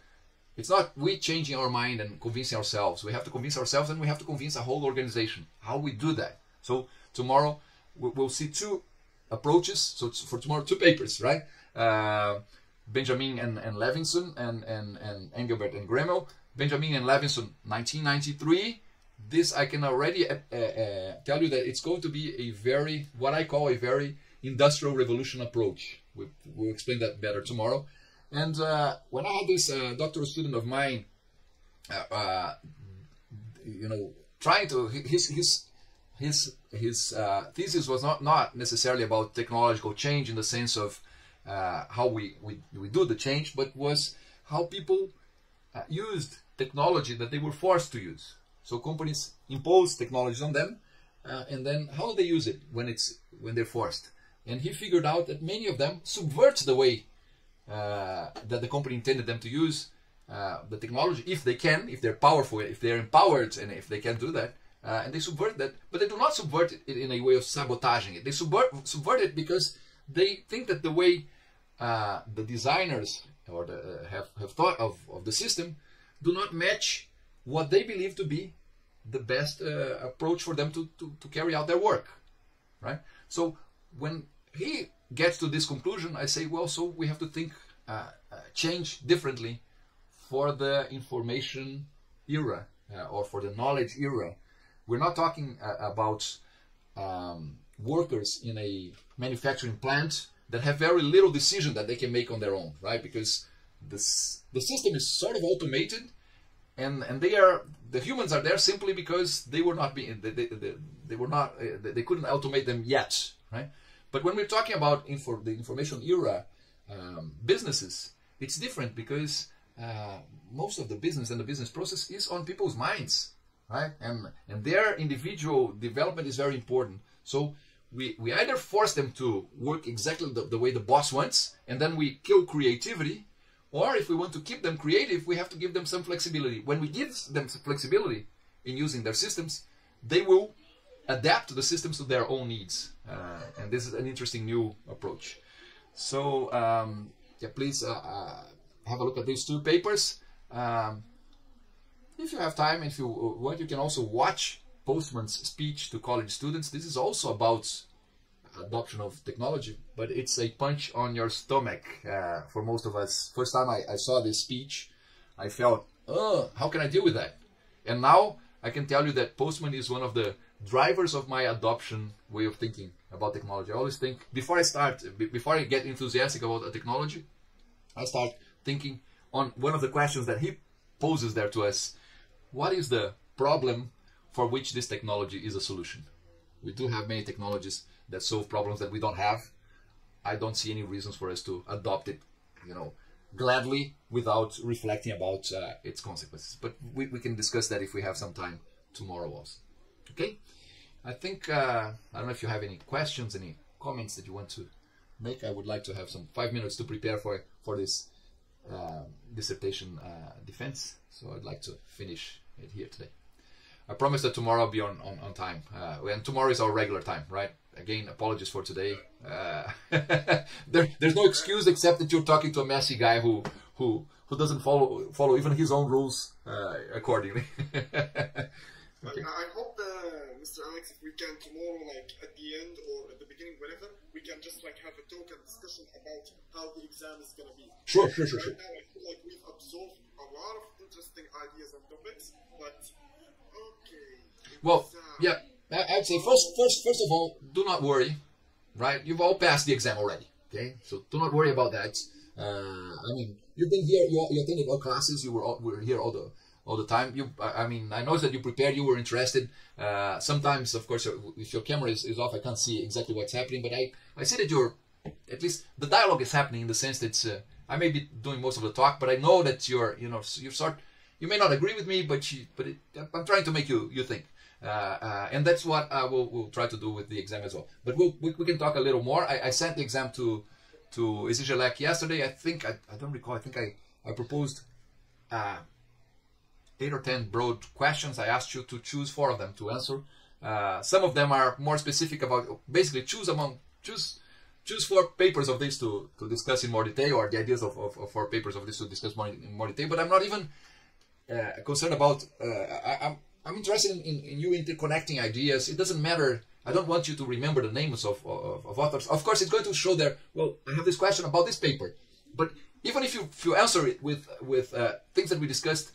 it's not we changing our mind and convincing ourselves. We have to convince ourselves and we have to convince a whole organization. How we do that? So tomorrow we'll see two approaches. So for tomorrow, two papers, right? Uh, Benjamin and, and Levinson and, and, and Engelbert and Gremmel. Benjamin and Levinson, 1993 this I can already uh, uh, uh, tell you that it's going to be a very, what I call a very industrial revolution approach. We, will explain that better tomorrow. And uh, when I had this uh, doctoral student of mine, you know, trying to, his, his, his, his thesis was not, not necessarily about technological change in the sense of how we, we, we do the change, but was how people used technology that they were forced to use. So companies impose technologies on them, uh, and then how do they use it when it's when they're forced. And he figured out that many of them subvert the way uh, that the company intended them to use uh, the technology, if they can, if they're powerful, if they're empowered, and if they can do that. Uh, and they subvert that, but they do not subvert it in a way of sabotaging it. They subvert, subvert it because they think that the way uh, the designers or the, uh, have, have thought of, of the system do not match what they believe to be the best uh, approach for them to, to, to carry out their work, right? So when he gets to this conclusion, I say, well, so we have to think, uh, uh, change differently for the information era uh, or for the knowledge era. We're not talking uh, about um, workers in a manufacturing plant that have very little decision that they can make on their own, right? Because this, the system is sort of automated and and they are the humans are there simply because they were not being they, they, they, they were not uh, they couldn't automate them yet right but when we're talking about info, the information era um, businesses it's different because uh, most of the business and the business process is on people's minds right and and their individual development is very important so we, we either force them to work exactly the, the way the boss wants and then we kill creativity or if we want to keep them creative, we have to give them some flexibility. When we give them flexibility in using their systems, they will adapt the systems to their own needs. Uh, and this is an interesting new approach. So um, yeah, please uh, uh, have a look at these two papers. Um, if you have time, if you want, you can also watch Postman's speech to college students. This is also about adoption of technology, but it's a punch on your stomach uh, for most of us. First time I, I saw this speech, I felt, oh, how can I deal with that? And now I can tell you that Postman is one of the drivers of my adoption way of thinking about technology. I always think before I start, before I get enthusiastic about a technology, I start thinking on one of the questions that he poses there to us. What is the problem for which this technology is a solution? We do have many technologies that solve problems that we don't have. I don't see any reasons for us to adopt it, you know, gladly without reflecting about uh, its consequences. But we, we can discuss that if we have some time tomorrow also. Okay? I think, uh, I don't know if you have any questions, any comments that you want to make. I would like to have some five minutes to prepare for, for this uh, dissertation uh, defense. So I'd like to finish here today. I promise that tomorrow I'll be on, on, on time. Uh, and tomorrow is our regular time, right? Again, apologies for today. Uh, there, there's no excuse except that you're talking to a messy guy who who who doesn't follow follow even his own rules uh, accordingly. okay. I, I hope, uh, Mr. Alex, if we can tomorrow, like at the end or at the beginning, whenever, we can just like have a talk and discussion about how the exam is gonna be. Sure, sure, sure, sure. Now, I feel like we've absorbed a lot of interesting ideas and topics, but okay. Well, yeah, I- I'd say first, first, first of all, do not worry, right? You've all passed the exam already, okay? So do not worry about that. Uh, I mean, you've been here, you, you attended all classes, you were all, were here all the all the time. You, I mean, I know that you prepared, you were interested. Uh, sometimes, of course, if your camera is, is off, I can't see exactly what's happening, but I, I see that you're, at least the dialogue is happening in the sense that uh, I may be doing most of the talk, but I know that you're, you know, you're sort, you may not agree with me, but you, but it, I'm trying to make you, you think. Uh, uh, and that's what I will will try to do with the exam as well. But we'll, we, we can talk a little more. I, I sent the exam to to Esigelec yesterday. I think I, I don't recall. I think I I proposed uh, eight or ten broad questions. I asked you to choose four of them to answer. Uh, some of them are more specific about basically choose among choose choose four papers of this to, to discuss in more detail or the ideas of, of, of four papers of this to discuss more in, more detail. But I'm not even uh, concerned about. Uh, I, I'm I'm interested in, in, in you interconnecting ideas. It doesn't matter. I don't want you to remember the names of, of, of authors. Of course, it's going to show there. Well, I have this question about this paper, but even if you if you answer it with with uh, things that we discussed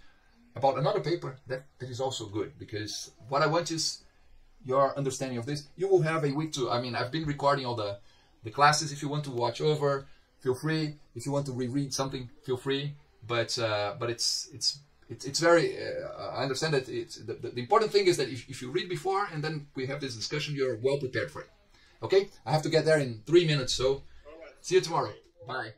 about another paper, that that is also good because what I want is your understanding of this. You will have a week to. I mean, I've been recording all the the classes. If you want to watch over, feel free. If you want to reread something, feel free. But uh, but it's it's it's, it's very. Uh, I understand that it's the, the, the important thing is that if, if you read before and then we have this discussion, you're well prepared for it. Okay, I have to get there in three minutes. So right. see you tomorrow. Bye.